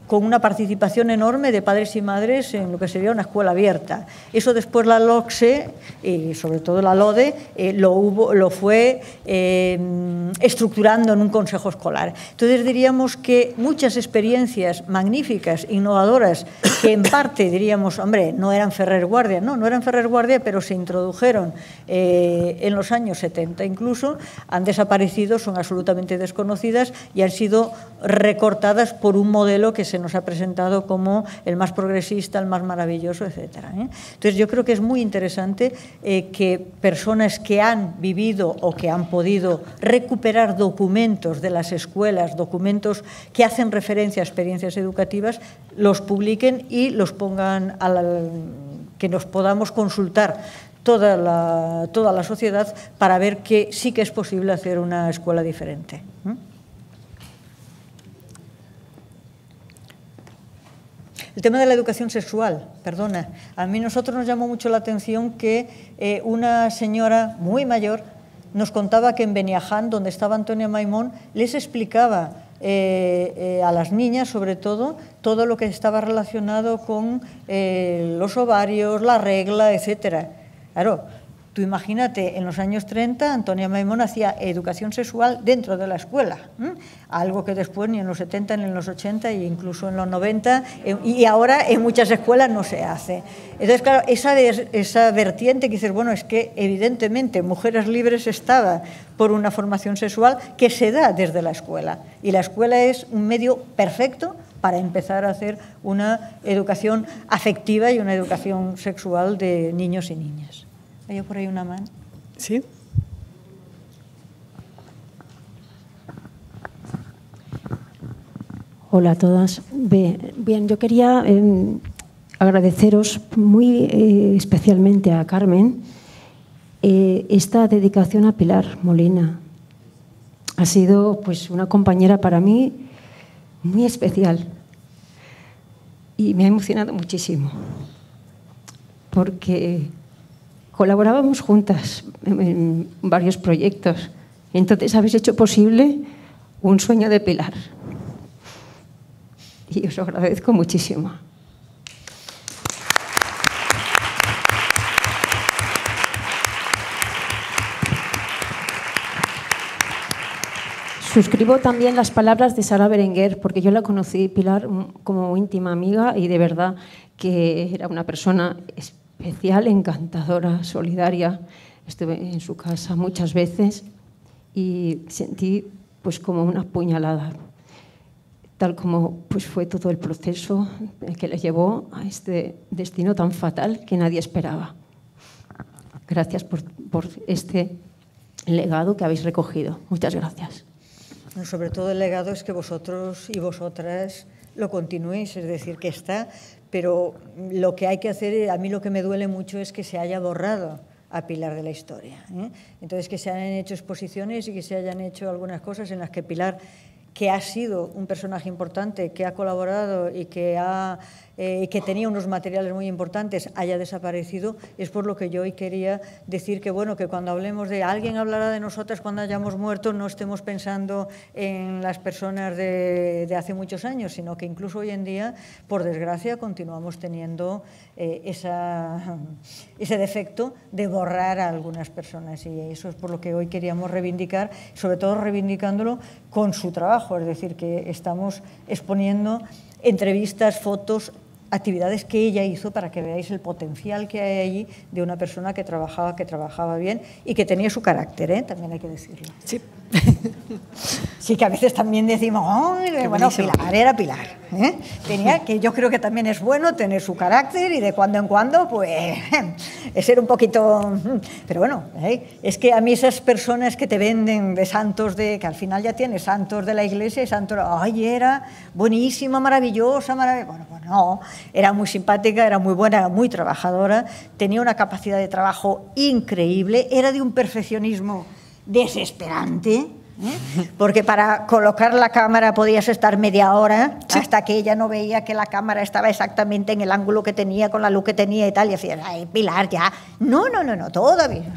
con una participación enorme de padres y madres en lo que sería una escuela abierta. Eso después la LOCSE, y sobre todo la LODE, eh, lo, hubo, lo fue eh, estructurando en un consejo escolar. Entonces diríamos que muchas experiencias magníficas, innovadoras, que en parte diríamos, hombre, no eran Ferrer Guardia, no, no eran Ferrer Guardia, pero se introdujeron eh, en los años 70 incluso, han desaparecido, son absolutamente desconocidas y han sido recortadas por un modelo que se se nos ha presentado como el más progresista, el más maravilloso, etc. ¿eh? Entonces yo creo que es muy interesante eh, que personas que han vivido o que han podido recuperar documentos de las escuelas, documentos que hacen referencia a experiencias educativas, los publiquen y los pongan a la, que nos podamos consultar toda la, toda la sociedad para ver que sí que es posible hacer una escuela diferente. ¿eh? El tema de la educación sexual, perdona, a mí nosotros nos llamó mucho la atención que eh, una señora muy mayor nos contaba que en Beniaján, donde estaba Antonia Maimón, les explicaba eh, eh, a las niñas, sobre todo, todo lo que estaba relacionado con los ovarios, la regla, etc. Claro, Tú imagínate, en los años 30 Antonia Maimón hacía educación sexual dentro de la escuela, algo que después ni en los 70 ni en los 80 e incluso en los 90 eh, y ahora en muchas escuelas no se hace. Entonces, claro, esa, esa vertiente que dices, bueno, es que evidentemente Mujeres Libres estaba por una formación sexual que se da desde la escuela y la escuela es un medio perfecto para empezar a hacer una educación afectiva y una educación sexual de niños y niñas. Hay por ahí una mano. Sí. Hola a todas. Bien, yo quería eh, agradeceros muy eh, especialmente a Carmen eh, esta dedicación a Pilar Molina. Ha sido pues una compañera para mí muy especial y me ha emocionado muchísimo porque colaborábamos juntas en varios proyectos. Entonces habéis hecho posible un sueño de Pilar. Y os agradezco muchísimo. Suscribo también las palabras de Sara Berenguer, porque yo la conocí, Pilar, como íntima amiga y de verdad que era una persona especial, encantadora, solidaria. Estuve en su casa muchas veces y sentí pues como una puñalada, tal como pues fue todo el proceso que le llevó a este destino tan fatal que nadie esperaba. Gracias por, por este legado que habéis recogido. Muchas gracias. Sobre todo el legado es que vosotros y vosotras lo continuéis, es decir, que está pero lo que hay que hacer, a mí lo que me duele mucho es que se haya borrado a Pilar de la historia. ¿eh? Entonces, que se hayan hecho exposiciones y que se hayan hecho algunas cosas en las que Pilar que ha sido un personaje importante, que ha colaborado y que ha eh, que tenía unos materiales muy importantes haya desaparecido, es por lo que yo hoy quería decir que, bueno, que cuando hablemos de alguien hablará de nosotras cuando hayamos muerto, no estemos pensando en las personas de, hace muchos años, sino que incluso hoy en día, por desgracia, continuamos teniendo eh, ese defecto de borrar a algunas personas. Y eso es por lo que hoy queríamos reivindicar, sobre todo reivindicándolo con su trabajo, es decir, que estamos exponiendo entrevistas, fotos, actividades que ella hizo para que veáis el potencial que hay allí de una persona que trabajaba, que trabajaba bien y que tenía su carácter, ¿eh? también hay que decirlo. Sí. Sí, que a veces también decimos, bueno, Pilar era Pilar. ¿eh? Tenía que yo creo que también es bueno tener su carácter y de cuando en cuando, pues, es ser un poquito. Pero bueno, ¿eh? es que a mí esas personas que te venden de santos, de que al final ya tienes santos de la iglesia y santos, ay, era buenísima, maravillosa, maravillosa. Bueno, pues no, era muy simpática, era muy buena, era muy trabajadora, tenía una capacidad de trabajo increíble, era de un perfeccionismo desesperante. ¿eh? Porque para colocar la cámara podías estar media hora hasta que ella no veía que la cámara estaba exactamente en el ángulo que tenía, con la luz que tenía y tal. Y decía, ay, Pilar, ya. No, no, no, no, todavía.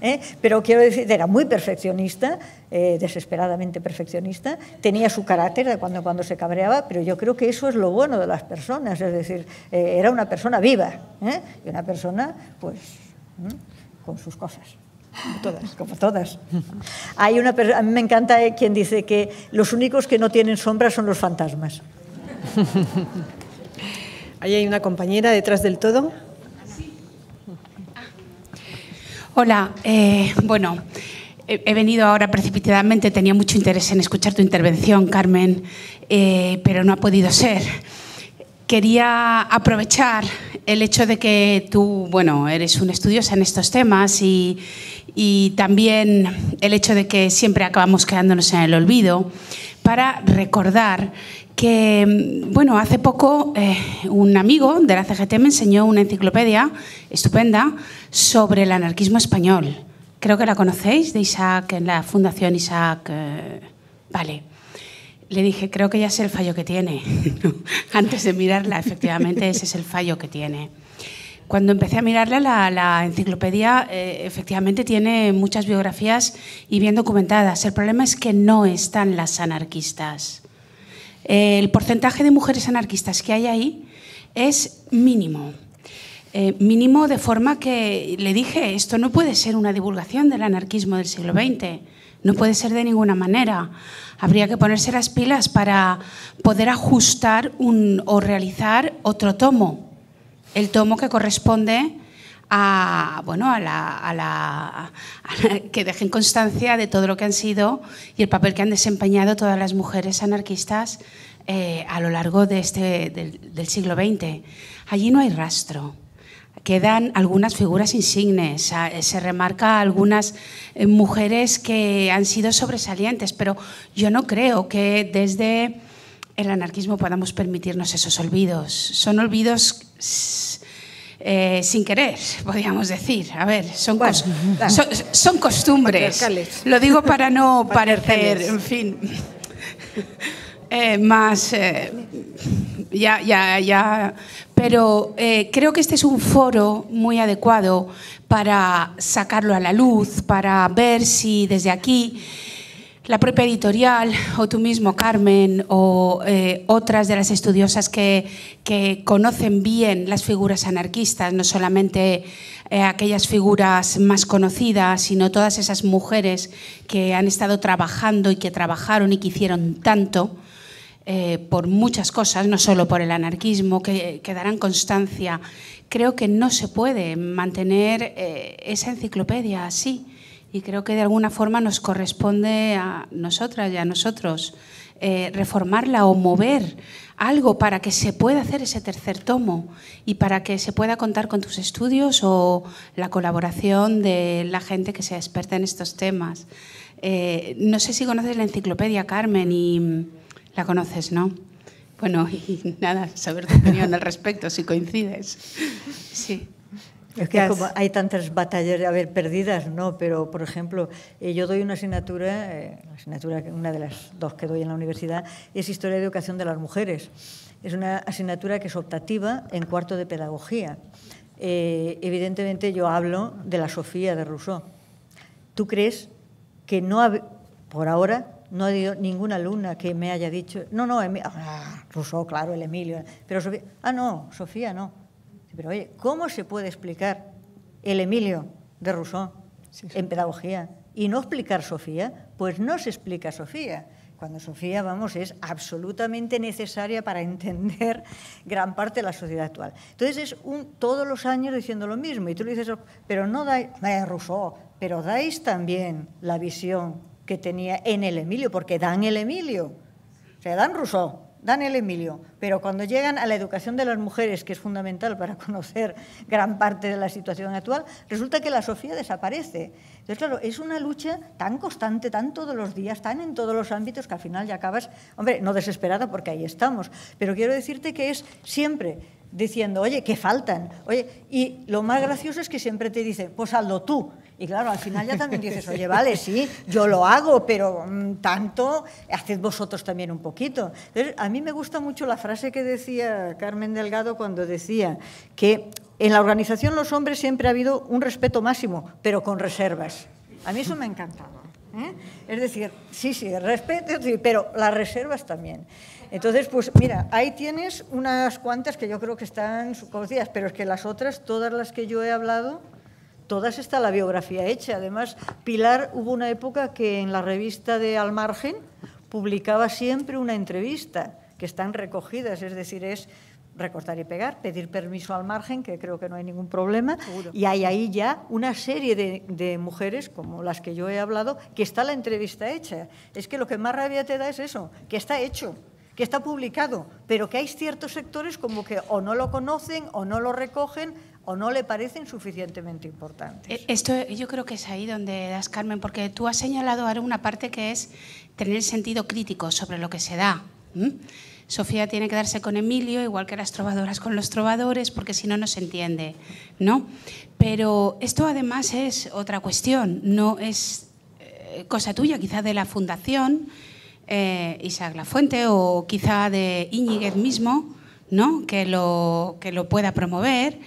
¿eh? Pero quiero decir, era muy perfeccionista, eh, desesperadamente perfeccionista, tenía su carácter de cuando, cuando se cabreaba, pero yo creo que eso es lo bueno de las personas, es decir, era una persona viva y una persona, pues, con sus cosas. Como todas. Como todas. Hay una, a mí me encanta eh, quien dice que los únicos que no tienen sombra son los fantasmas. Ahí hay una compañera detrás del todo. Hola, eh, bueno, he, venido ahora precipitadamente, tenía mucho interés en escuchar tu intervención, Carmen, eh, pero no ha podido ser. Quería aprovechar el hecho de que tú, bueno, eres un estudioso en estos temas y, y también el hecho de que siempre acabamos quedándonos en el olvido, para recordar que, bueno, hace poco eh, un amigo de la CGT me enseñó una enciclopedia estupenda sobre el anarquismo español. Creo que la conocéis, de Isaac, en la Fundación Isaac. Eh, vale. Le dije, creo que ya sé el fallo que tiene. Antes de mirarla, efectivamente, ese es el fallo que tiene. Cuando empecé a mirarla, la, enciclopedia eh, efectivamente tiene muchas biografías y bien documentadas. El problema es que no están las anarquistas. El porcentaje de mujeres anarquistas que hay ahí es mínimo. Eh, mínimo de forma que le dije, esto no puede ser una divulgación del anarquismo del siglo XX, no puede ser de ninguna manera. Habría que ponerse las pilas para poder ajustar un, o realizar otro tomo el tomo que corresponde a, bueno, a la, que dejen constancia de todo lo que han sido y el papel que han desempeñado todas las mujeres anarquistas eh, a lo largo de este, del, siglo XX. Allí no hay rastro. Quedan algunas figuras insignes, se remarca algunas eh, mujeres que han sido sobresalientes, pero yo no creo que desde el anarquismo podamos permitirnos esos olvidos. Son olvidos eh, sin querer, podríamos decir. A ver, son, son, costumbres. Lo digo para no parecer, en fin, eh, más... Eh, ya, ya, ya. Pero creo que este es un foro muy adecuado para sacarlo a la luz, para ver si desde aquí la propia editorial o tú mismo, Carmen, o eh, otras de las estudiosas que, conocen bien las figuras anarquistas, no solamente eh, aquellas figuras más conocidas, sino todas esas mujeres que han estado trabajando y que trabajaron y que hicieron tanto eh, por muchas cosas, no solo por el anarquismo, que, que darán constancia. Creo que no se puede mantener esa enciclopedia así y creo que de alguna forma nos corresponde a nosotras y a nosotros eh, reformarla o mover algo para que se pueda hacer ese tercer tomo y para que se pueda contar con tus estudios o la colaboración de la gente que sea experta en estos temas. Eh, no sé si conoces la enciclopedia, Carmen, y la conoces, ¿no? Bueno, y nada, saber tu opinión al respecto, si coincides. Sí. Es que como hay tantas batallas de haber perdidas, no, pero por ejemplo, eh, yo doy una asignatura, eh, asignatura, una de las dos que doy en la universidad, es Historia de Educación de las Mujeres. Es una asignatura que es optativa en cuarto de pedagogía. Eh, evidentemente yo hablo de la Sofía de Rousseau. ¿Tú crees que no por ahora no ha habido ninguna alumna que me haya dicho, no, no, ah, Rousseau, claro, el Emilio, pero Sofía, ah, no, Sofía no. Pero oye, ¿cómo se puede explicar el Emilio de Rousseau en pedagogía y no explicar Sofía? Pues no se explica Sofía cuando Sofía, vamos, es absolutamente necesaria para entender gran parte de la sociedad actual. Entonces es un, todos los años diciendo lo mismo, y tú le dices, pero no dais, eh, Rousseau, pero dais también la visión que tenía en el Emilio, porque dan el Emilio, o sea, dan Rousseau, dan el Emilio, pero cuando llegan a la educación de las mujeres, que es fundamental para conocer gran parte de la situación actual, resulta que la Sofía desaparece. Entonces, claro, es una lucha tan constante, tan todos los días, tan en todos los ámbitos, que al final ya acabas, hombre, no desesperada porque ahí estamos, pero quiero decirte que es siempre diciendo, oye, que faltan, oye, y lo más gracioso es que siempre te dicen, pues hazlo tú. Y claro, al final ya también dices, oye, vale, sí, yo lo hago, pero mm, tanto, haced vosotros también un poquito. Entonces, a mí me gusta mucho la frase que decía Carmen Delgado cuando decía que en la organización los hombres siempre ha habido un respeto máximo, pero con reservas. A mí eso me ha encantado. ¿eh? Es decir, sí, sí, respeto, pero las reservas también. Entonces, pues mira, ahí tienes unas cuantas que yo creo que están conocidas, pero es que las otras, todas las que yo he hablado, todas está la biografía hecha. Además, Pilar hubo una época que en la revista de Al Margen publicaba siempre una entrevista, que están recogidas, es decir, es recortar y pegar, pedir permiso al margen, que creo que no hay ningún problema, y hay ahí ya una serie de, de, mujeres, como las que yo he hablado, que está la entrevista hecha. Es que lo que más rabia te da es eso, que está hecho que está publicado, pero que hay ciertos sectores como que o no lo conocen o no lo recogen o no le parecen suficientemente importantes. Eh, esto yo creo que es ahí donde das, Carmen, porque tú has señalado ahora una parte que es tener sentido crítico sobre lo que se da. Sofía tiene que darse con Emilio, igual que las trovadoras con los trovadores, porque si no, no se entiende, ¿no? Pero esto además es otra cuestión, no es eh, cosa tuya, quizá de la fundación, eh, Isaac Lafuente o quizá de Íñiguez mismo, ¿no? que, lo, que lo pueda promover,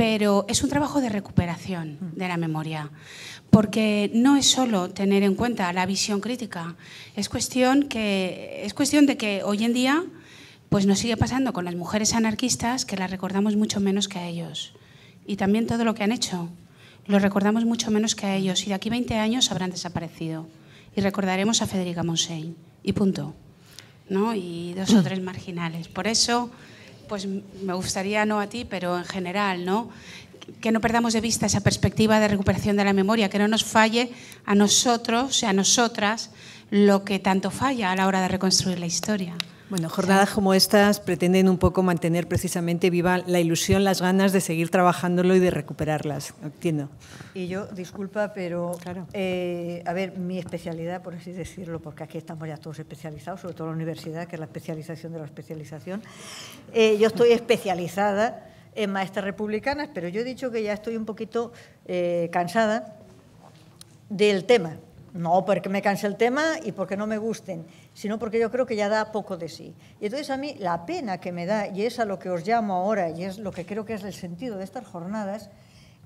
pero es un trabajo de recuperación de la memoria, porque no es solo tener en cuenta la visión crítica, es cuestión, que, es cuestión de que hoy en día pues nos sigue pasando con las mujeres anarquistas que las recordamos mucho menos que a ellos. Y también todo lo que han hecho, lo recordamos mucho menos que a ellos. Y de aquí 20 años habrán desaparecido. Y recordaremos a Federica Montseny y punto. ¿no? Y dos o tres marginales. Por eso, pues me gustaría, no a ti, pero en general, ¿no? que no perdamos de vista esa perspectiva de recuperación de la memoria, que no nos falle a nosotros y a nosotras lo que tanto falla a la hora de reconstruir la historia. Bueno, jornadas como estas pretenden un poco mantener precisamente viva la ilusión, las ganas de seguir trabajándolo y de recuperarlas. Entiendo. Y yo, disculpa, pero claro. Eh, a ver, mi especialidad, por así decirlo, porque aquí estamos ya todos especializados, sobre todo la universidad, que es la especialización de la especialización. Eh, yo estoy especializada en maestras republicanas, pero yo he dicho que ya estoy un poquito eh, cansada del tema. No porque me canse el tema y porque no me gusten, sino porque yo creo que ya da poco de sí. Y entonces a mí la pena que me da, y es a lo que os llamo ahora, y es lo que creo que es el sentido de estas jornadas,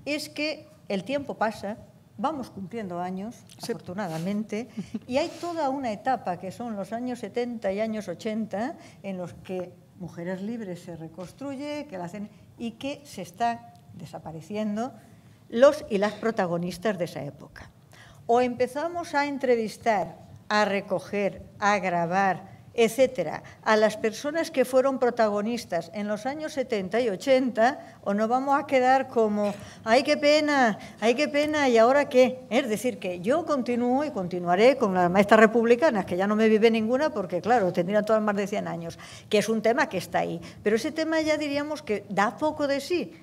es que el tiempo pasa, vamos cumpliendo años, afortunadamente, y hay toda una etapa que son los años 70 y años 80 en los que Mujeres Libres se reconstruye, que la hacen y que se están desapareciendo los y las protagonistas de esa época. O empezamos a entrevistar, a recoger, a grabar, etcétera, a las personas que fueron protagonistas en los años 70 y 80, o nos vamos a quedar como, ay, qué pena, ay, qué pena, ¿y ahora qué? Es decir, que yo continúo y continuaré con las maestras republicanas, que ya no me vive ninguna porque, claro, tendrían todas más de 100 años, que es un tema que está ahí. Pero ese tema ya diríamos que da poco de sí.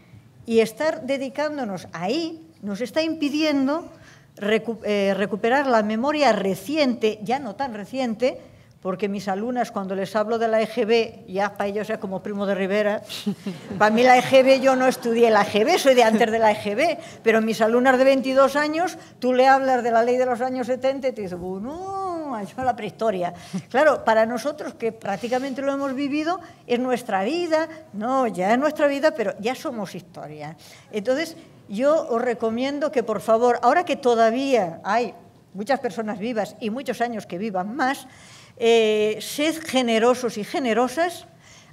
Y estar dedicándonos ahí nos está impidiendo eh, recuperar la memoria reciente, ya no tan reciente, porque mis alumnas cuando les hablo de la EGB, ya para ellos es como primo de Rivera, para mí la EGB yo no estudié la EGB, soy de antes de la EGB, pero mis alumnas de 22 años, tú le hablas de la ley de los años 70 y te dicen, bueno, eso es la prehistoria. Claro, para nosotros que prácticamente lo hemos vivido, es nuestra vida, no, ya es nuestra vida, pero ya somos historia. Entonces, yo os recomiendo que por favor, ahora que todavía hay muchas personas vivas y muchos años que vivan más, eh, sed generosos y generosas,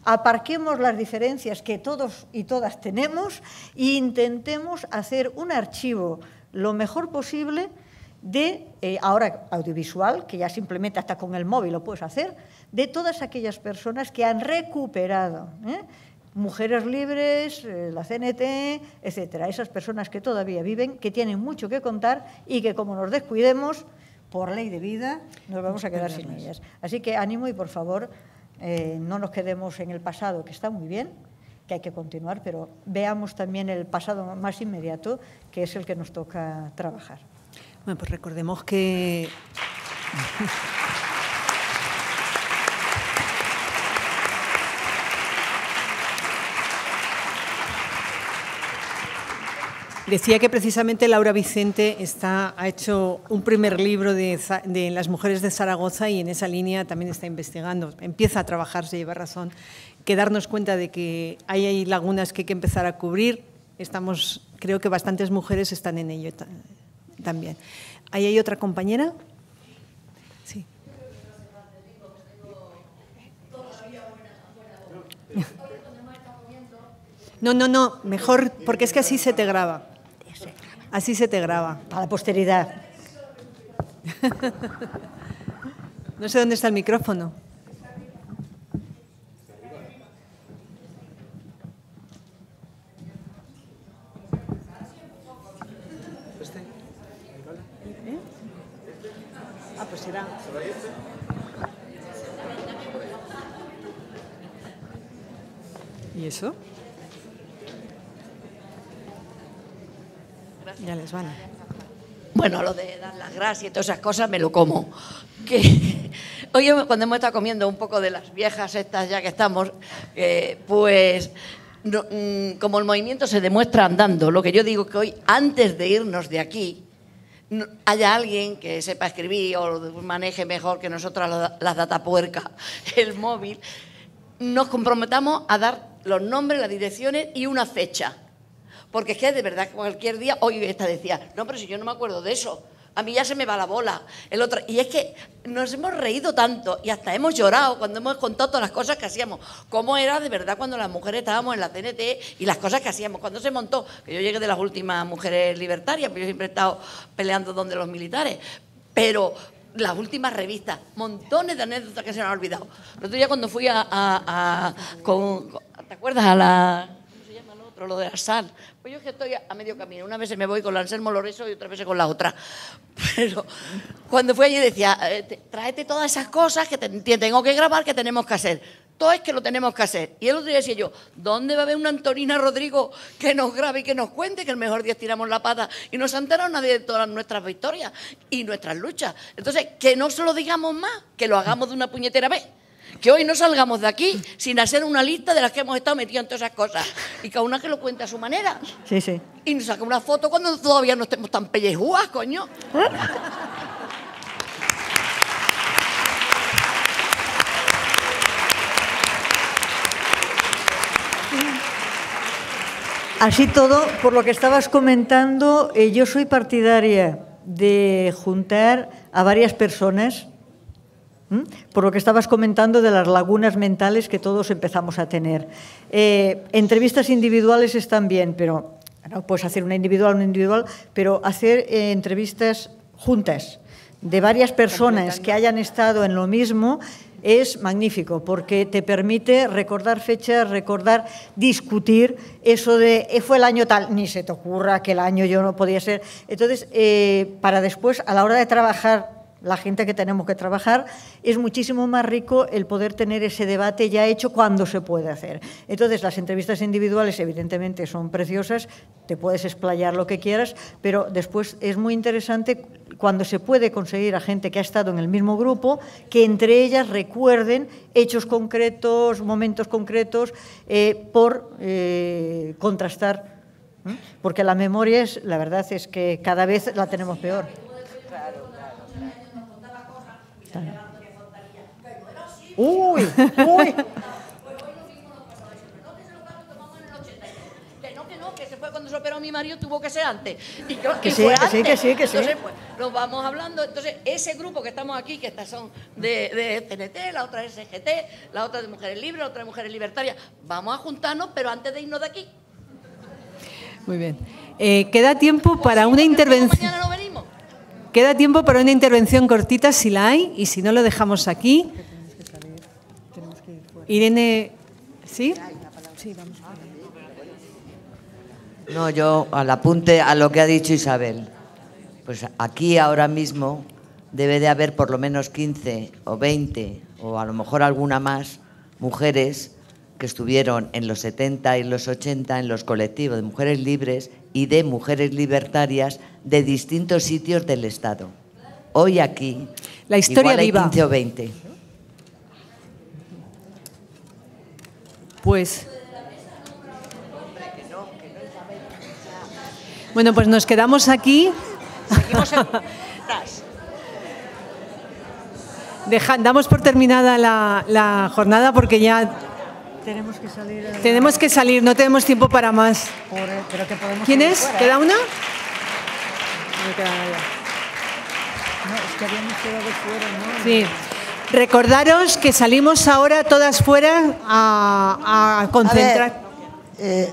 aparquemos las diferencias que todos y todas tenemos e intentemos hacer un archivo lo mejor posible de, eh, ahora audiovisual, que ya simplemente hasta con el móvil lo puedes hacer, de todas aquellas personas que han recuperado. ¿eh? Mujeres libres, eh, la CNT, etcétera. Esas personas que todavía viven, que tienen mucho que contar y que como nos descuidemos, por ley de vida, nos vamos a quedar sin ellas. Así que ánimo y por favor, eh, no nos quedemos en el pasado, que está muy bien, que hay que continuar, pero veamos también el pasado más inmediato, que es el que nos toca trabajar. Bueno, pues recordemos que... Decía que precisamente Laura Vicente está, ha hecho un primer libro de, de, las mujeres de Zaragoza y en esa línea también está investigando. Empieza a trabajar, se lleva razón, que darnos cuenta de que hay, hay lagunas que hay que empezar a cubrir. Estamos, creo que bastantes mujeres están en ello también. ¿Ahí hay otra compañera? Sí. No, no, no, mejor, porque es que así se te graba. Así se te graba. Para la posteridad. no sé dónde está el micrófono. Ah, pues será. ¿Y eso? Ya les van. Bueno, lo de dar las gracias y todas esas cosas me lo como. Que hoy cuando hemos estado comiendo un poco de las viejas estas ya que estamos, eh, pues mm, como el movimiento se demuestra andando, lo que yo digo que hoy antes de irnos de aquí haya alguien que sepa escribir o maneje mejor que nosotros las datapuercas el móvil, nos comprometamos a dar los nombres, las direcciones y una fecha porque es que de verdad cualquier día, hoy esta decía, no, pero si yo no me acuerdo de eso, a mí ya se me va la bola. El otro, y es que nos hemos reído tanto y hasta hemos llorado cuando hemos contado todas las cosas que hacíamos. Cómo era de verdad cuando las mujeres estábamos en la CNT y las cosas que hacíamos. Cuando se montó, que yo llegué de las últimas mujeres libertarias, porque yo siempre he estado peleando donde los militares. Pero las últimas revistas, montones de anécdotas que se me han olvidado. El otro día cuando fui a, ¿te acuerdas? A la lo de la sal. Pues yo que estoy a medio camino. Una vez me voy con la Anselmo Loreso y otra vez con la otra. Pero cuando fui allí decía, eh, tráete todas esas cosas que tengo que grabar, que tenemos que hacer. Todo es que lo tenemos que hacer. Y el otro día decía yo, ¿dónde va a haber una Antonina Rodrigo que nos grabe y que nos cuente que el mejor día tiramos la pata y no se ha enterado nadie de todas nuestras victorias y nuestras luchas? Entonces, que no se lo digamos más, que lo hagamos de una puñetera vez que hoy no salgamos de aquí sin hacer una lista de las que hemos estado metidos en todas esas cosas. Y cada una que lo cuente a su manera. Sí, sí. Y nos saque una foto cuando todavía no estemos tan pellejúas, coño. Así todo, por lo que estabas comentando, eh, yo soy partidaria de juntar a varias personas por lo que estabas comentando de las lagunas mentales que todos empezamos a tener. Eh, entrevistas individuales están bien, pero no puedes hacer una individual, una individual, pero hacer eh, entrevistas juntas de varias personas que hayan estado en lo mismo es magnífico porque te permite recordar fechas, recordar, discutir eso de eh, fue el año tal, ni se te ocurra que el año yo no podía ser. Entonces, para después, a la hora de trabajar la gente que tenemos que trabajar, es muchísimo más rico el poder tener ese debate ya hecho cuando se puede hacer. Entonces, las entrevistas individuales evidentemente son preciosas, te puedes explayar lo que quieras, pero después es muy interesante cuando se puede conseguir a gente que ha estado en el mismo grupo, que entre ellas recuerden hechos concretos, momentos concretos, eh, por eh, contrastar. Porque la memoria es, la verdad es que cada vez la tenemos peor. Uy, uy. Que no, que no, que se fue cuando se operó mi marido, tuvo que ser antes. Y yo, Que y sí, fue que sí, antes. que sí, que sí. Entonces, pues, nos vamos hablando. Entonces, ese grupo que estamos aquí, que estas son de, de CNT, la otra es SGT, la otra de Mujeres Libres, la otra de Mujeres Libertarias, vamos a juntarnos, pero antes de irnos de aquí. Muy bien. Eh, queda tiempo para una intervención. Mañana no venimos. Queda tiempo para una intervención cortita si la hay y si no lo dejamos aquí. Irene, ¿sí? No, yo al apunte a lo que ha dicho Isabel. Pues aquí ahora mismo debe de haber por lo menos 15 o 20 o a lo mejor alguna más mujeres que estuvieron en los 70 y los 80 en los colectivos de mujeres libres y de mujeres libertarias de distintos sitios del Estado. Hoy aquí La historia igual hay viva. 15 o 20. Pues. Bueno, pues nos quedamos aquí. Seguimos en-. Deja- damos por terminada la, la jornada porque ya Tenemos que salir. a- tenemos que salir, no tenemos tiempo para más. por- pero que podemos ¿Quién es? fuera, ¿Queda ¿eh? una? No, es que habíamos quedado fuera, ¿no? Sí. Recordaros que salimos ahora todas fuera a, a concentrar. Eh,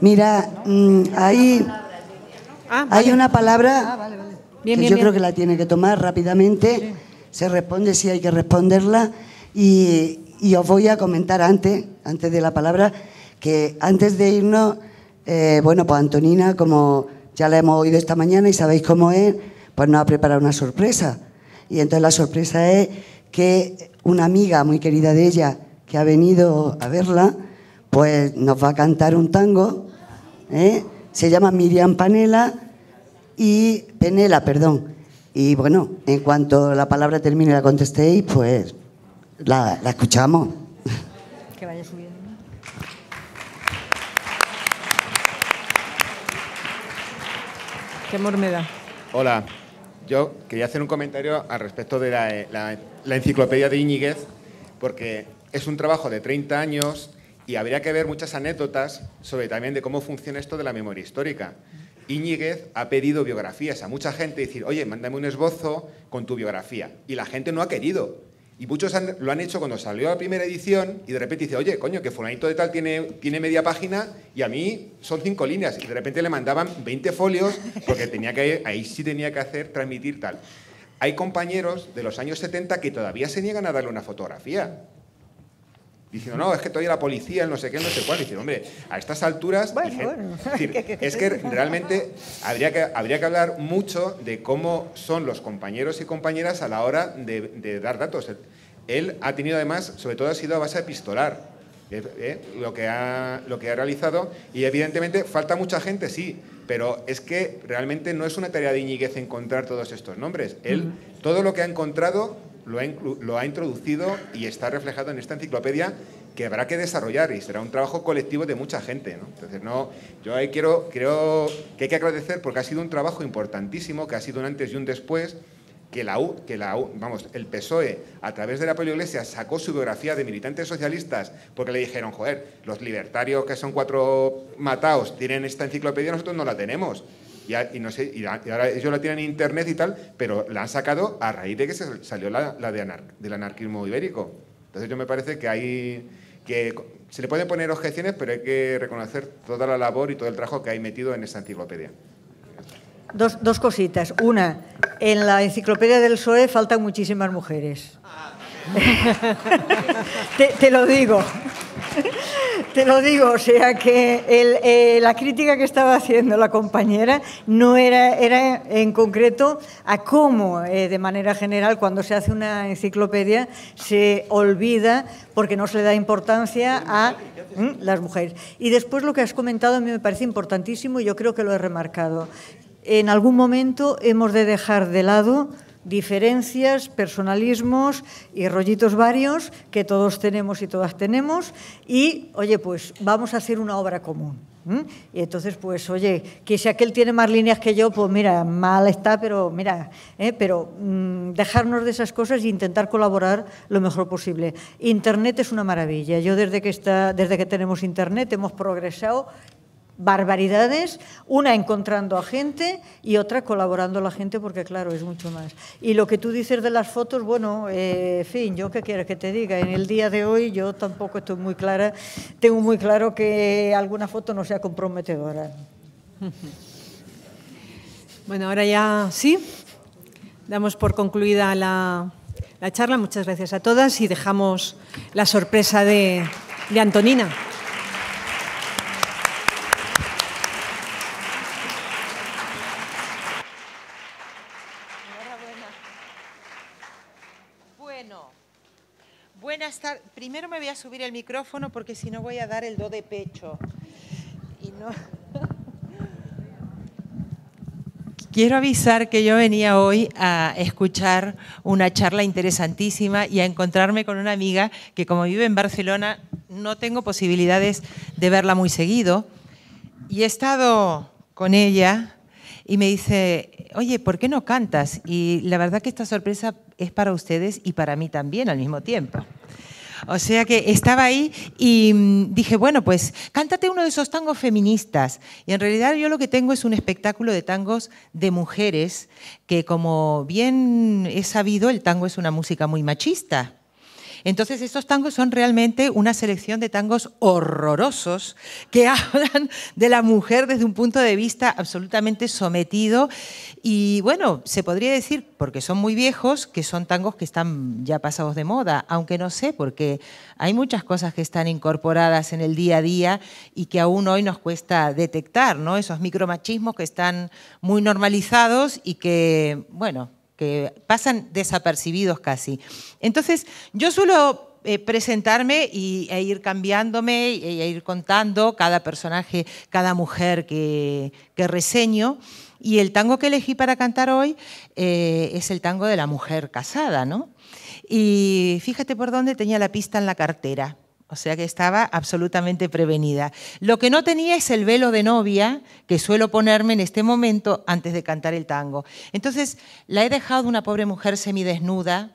mira, mm, Ah, hay vale. una palabra Bien, que bien, yo bien. creo que la tiene que tomar rápidamente. Se responde si hay que responderla. Y, y os voy a comentar antes, antes de la palabra, que antes de irnos, eh, bueno, pues Antonina, como ya la hemos oído esta mañana y sabéis cómo es, pues nos ha preparado una sorpresa. Y entonces la sorpresa es que una amiga muy querida de ella, que ha venido a verla, pues nos va a cantar un tango. ¿eh? Se llama Miriam Panela y Penela, perdón. Y bueno, en cuanto la palabra termine y la contestéis, pues la, la escuchamos. Que vaya subiendo. Qué amor me da. Hola, yo quería hacer un comentario al respecto de la, la- la enciclopedia de Íñiguez, porque es un trabajo de 30 años y habría que ver muchas anécdotas sobre también de cómo funciona esto de la memoria histórica. Íñiguez ha pedido biografías a mucha gente, decir, oye, mándame un esbozo con tu biografía. Y la gente no ha querido. Y muchos lo han hecho cuando salió la primera edición y de repente dice, oye, coño, que fulanito de tal tiene, tiene media página y a mí son cinco líneas. Y de repente le mandaban 20 folios porque tenía que, ahí sí tenía que hacer, transmitir tal. Hay compañeros de los años 70 que todavía se niegan a darle una fotografía. Diciendo, no, es que todavía la policía, el no sé qué, el no sé cuál. Diciendo, hombre, a estas alturas. Bueno, dije- bueno. es decir, Que- que- es que realmente habría que, habría que hablar mucho de cómo son los compañeros y compañeras a la hora de, de dar datos. Él ha tenido además, sobre todo ha sido a base epistolar, eh, eh, lo, que ha, lo que ha realizado, y evidentemente falta mucha gente, sí, pero es que realmente no es una tarea de Iñiguez encontrar todos estos nombres. Él, todo lo que ha encontrado lo ha, lo ha introducido y está reflejado en esta enciclopedia que habrá que desarrollar y será un trabajo colectivo de mucha gente. ¿no? Entonces, no, yo ahí quiero, creo que hay que agradecer porque ha sido un trabajo importantísimo, que ha sido un antes y un después, que la U, que la U, vamos, el PSOE a través de la Pablo Iglesias sacó su biografía de militantes socialistas porque le dijeron, joder, los libertarios que son cuatro mataos tienen esta enciclopedia, nosotros no la tenemos. Y, ahora ellos la tienen en internet y tal, pero la han sacado a raíz de que se salió la, la de del anarquismo ibérico. Entonces yo me parece que hay que se le pueden poner objeciones, pero hay que reconocer toda la labor y todo el trabajo que hay metido en esta enciclopedia. Dos, cositas. Una, en la enciclopedia del PSOE faltan muchísimas mujeres. te, lo digo. Te lo digo, o sea que eh, la crítica que estaba haciendo la compañera no era, en concreto a cómo, eh, de manera general, cuando se hace una enciclopedia, se olvida porque no se le da importancia a ¿m? las mujeres. Y después lo que has comentado a mí me parece importantísimo y yo creo que lo he remarcado. En algún momento hemos de dejar de lado diferencias, personalismos y rollitos varios que todos tenemos y todas tenemos y, oye, pues vamos a hacer una obra común. Y entonces, pues, oye, que si aquel tiene más líneas que yo, pues mira, mal está, pero mira, ¿eh? pero mm, dejarnos de esas cosas e intentar colaborar lo mejor posible. Internet es una maravilla. Yo desde que, está, desde que tenemos Internet hemos progresado barbaridades, una encontrando a gente y otra colaborando a la gente porque claro, es mucho más. Y lo que tú dices de las fotos, bueno, eh, fin, yo qué quieres que te diga, en el día de hoy yo tampoco estoy muy clara, tengo muy claro que alguna foto no sea comprometedora. Bueno, ahora ya sí, damos por concluida la, la charla. Muchas gracias a todas y dejamos la sorpresa de Antonina. Bueno, buenas tardes. Primero me voy a subir el micrófono porque si no voy a dar el do de pecho. Y no. Quiero avisar que yo venía hoy a escuchar una charla interesantísima y a encontrarme con una amiga que como vive en Barcelona no tengo posibilidades de verla muy seguido. Y he estado con ella y me dice, oye, ¿por qué no cantas? Y la verdad que esta sorpresa es para ustedes y para mí también al mismo tiempo. O sea que estaba ahí y mm, dije, bueno, pues cántate uno de esos tangos feministas. Y en realidad yo lo que tengo es un espectáculo de tangos de mujeres, que como bien he sabido, el tango es una música muy machista. Entonces, estos tangos son realmente una selección de tangos horrorosos que hablan de la mujer desde un punto de vista absolutamente sometido. Y bueno, se podría decir, porque son muy viejos, que son tangos que están ya pasados de moda, aunque no sé, porque hay muchas cosas que están incorporadas en el día a día y que aún hoy nos cuesta detectar, ¿no? Esos micromachismos que están muy normalizados y que, bueno, que pasan desapercibidos casi. Entonces, yo suelo eh, presentarme y, e ir cambiándome e, e ir contando cada personaje, cada mujer que, reseño. Y el tango que elegí para cantar hoy eh, es el tango de la mujer casada, ¿no? Y fíjate por dónde tenía la pista en la cartera. O sea que estaba absolutamente prevenida. Lo que no tenía es el velo de novia que suelo ponerme en este momento antes de cantar el tango. Entonces la he dejado una pobre mujer semidesnuda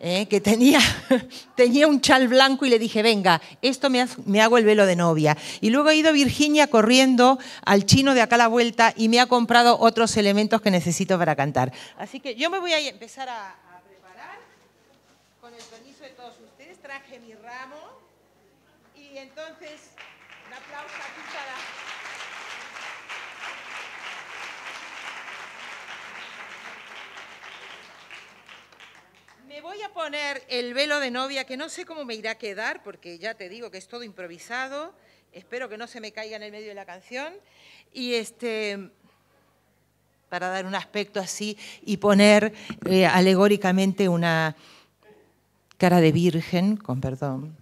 eh, que tenía, tenía un chal blanco y le dije, venga, esto me, me hago el velo de novia. Y luego ha ido Virginia corriendo al chino de acá a la vuelta y me ha comprado otros elementos que necesito para cantar. Así que yo me voy a empezar a, a preparar con el permiso de todos ustedes. Traje mi ramo. Y entonces, un aplauso aquí para... Me voy a poner el velo de novia, que no sé cómo me irá a quedar, porque ya te digo que es todo improvisado. Espero que no se me caiga en el medio de la canción. Y este, para dar un aspecto así y poner eh, alegóricamente una cara de virgen, con perdón,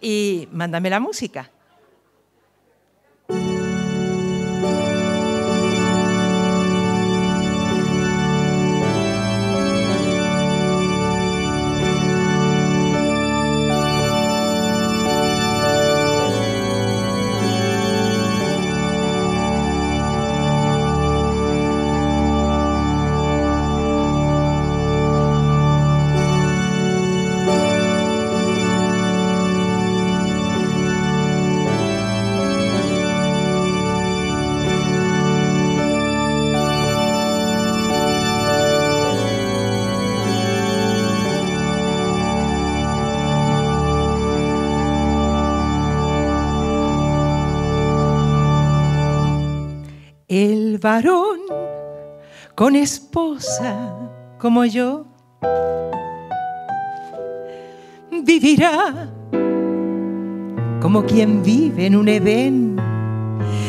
y mándame la música. Varón con esposa como yo vivirá como quien vive en un Edén.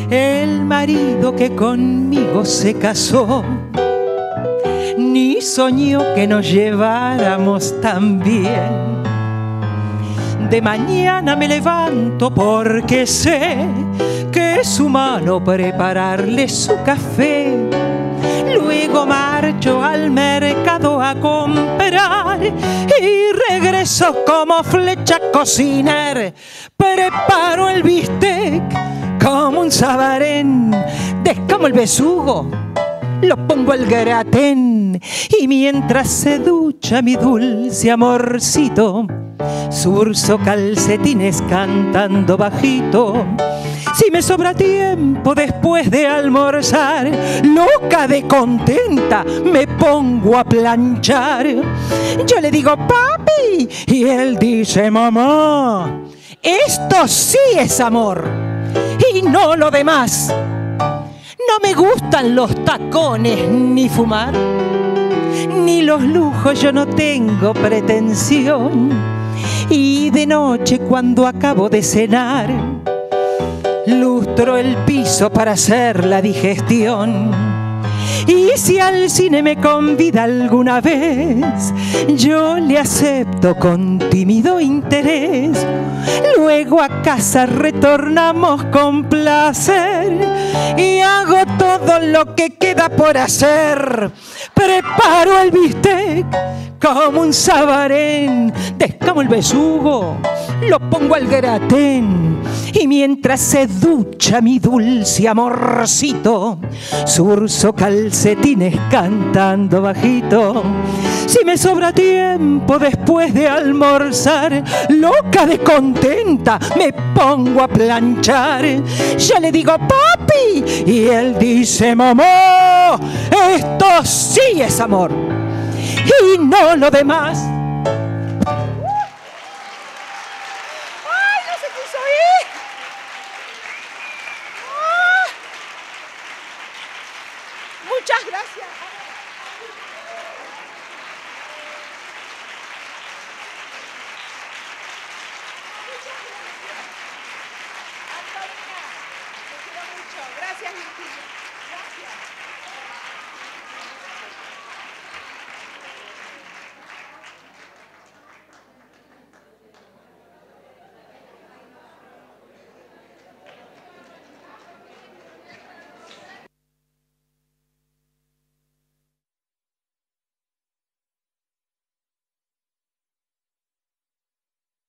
El marido que conmigo se casó, ni soñó que nos lleváramos tan bien. De mañana me levanto porque sé que es humano prepararle su café. Luego marcho al mercado a comprar y regreso como flecha a cocinar. Preparo el bistec como un sabarén, descamo el besugo lo pongo al gratén y mientras se ducha mi dulce amorcito, surso calcetines cantando bajito. Si me sobra tiempo después de almorzar, loca de contenta me pongo a planchar. Yo le digo, papi, y él dice, mamá, esto sí es amor y no lo demás. No me gustan los tacones ni fumar, ni los lujos, yo no tengo pretensión. Y de noche cuando acabo de cenar, lustro el piso para hacer la digestión. Y si al cine me convida alguna vez, yo le acepto con tímido interés. Luego a casa retornamos con placer y hago todo lo que queda por hacer. Preparo el bistec como un sabarén, descamo el besugo, lo pongo al gratén y mientras se ducha mi dulce amorcito, surso calcetines cantando bajito. Si me sobra tiempo después de almorzar, loca de contenta me pongo a planchar. Ya le digo papi y él dice mamá, esto sí es amor y no lo demás.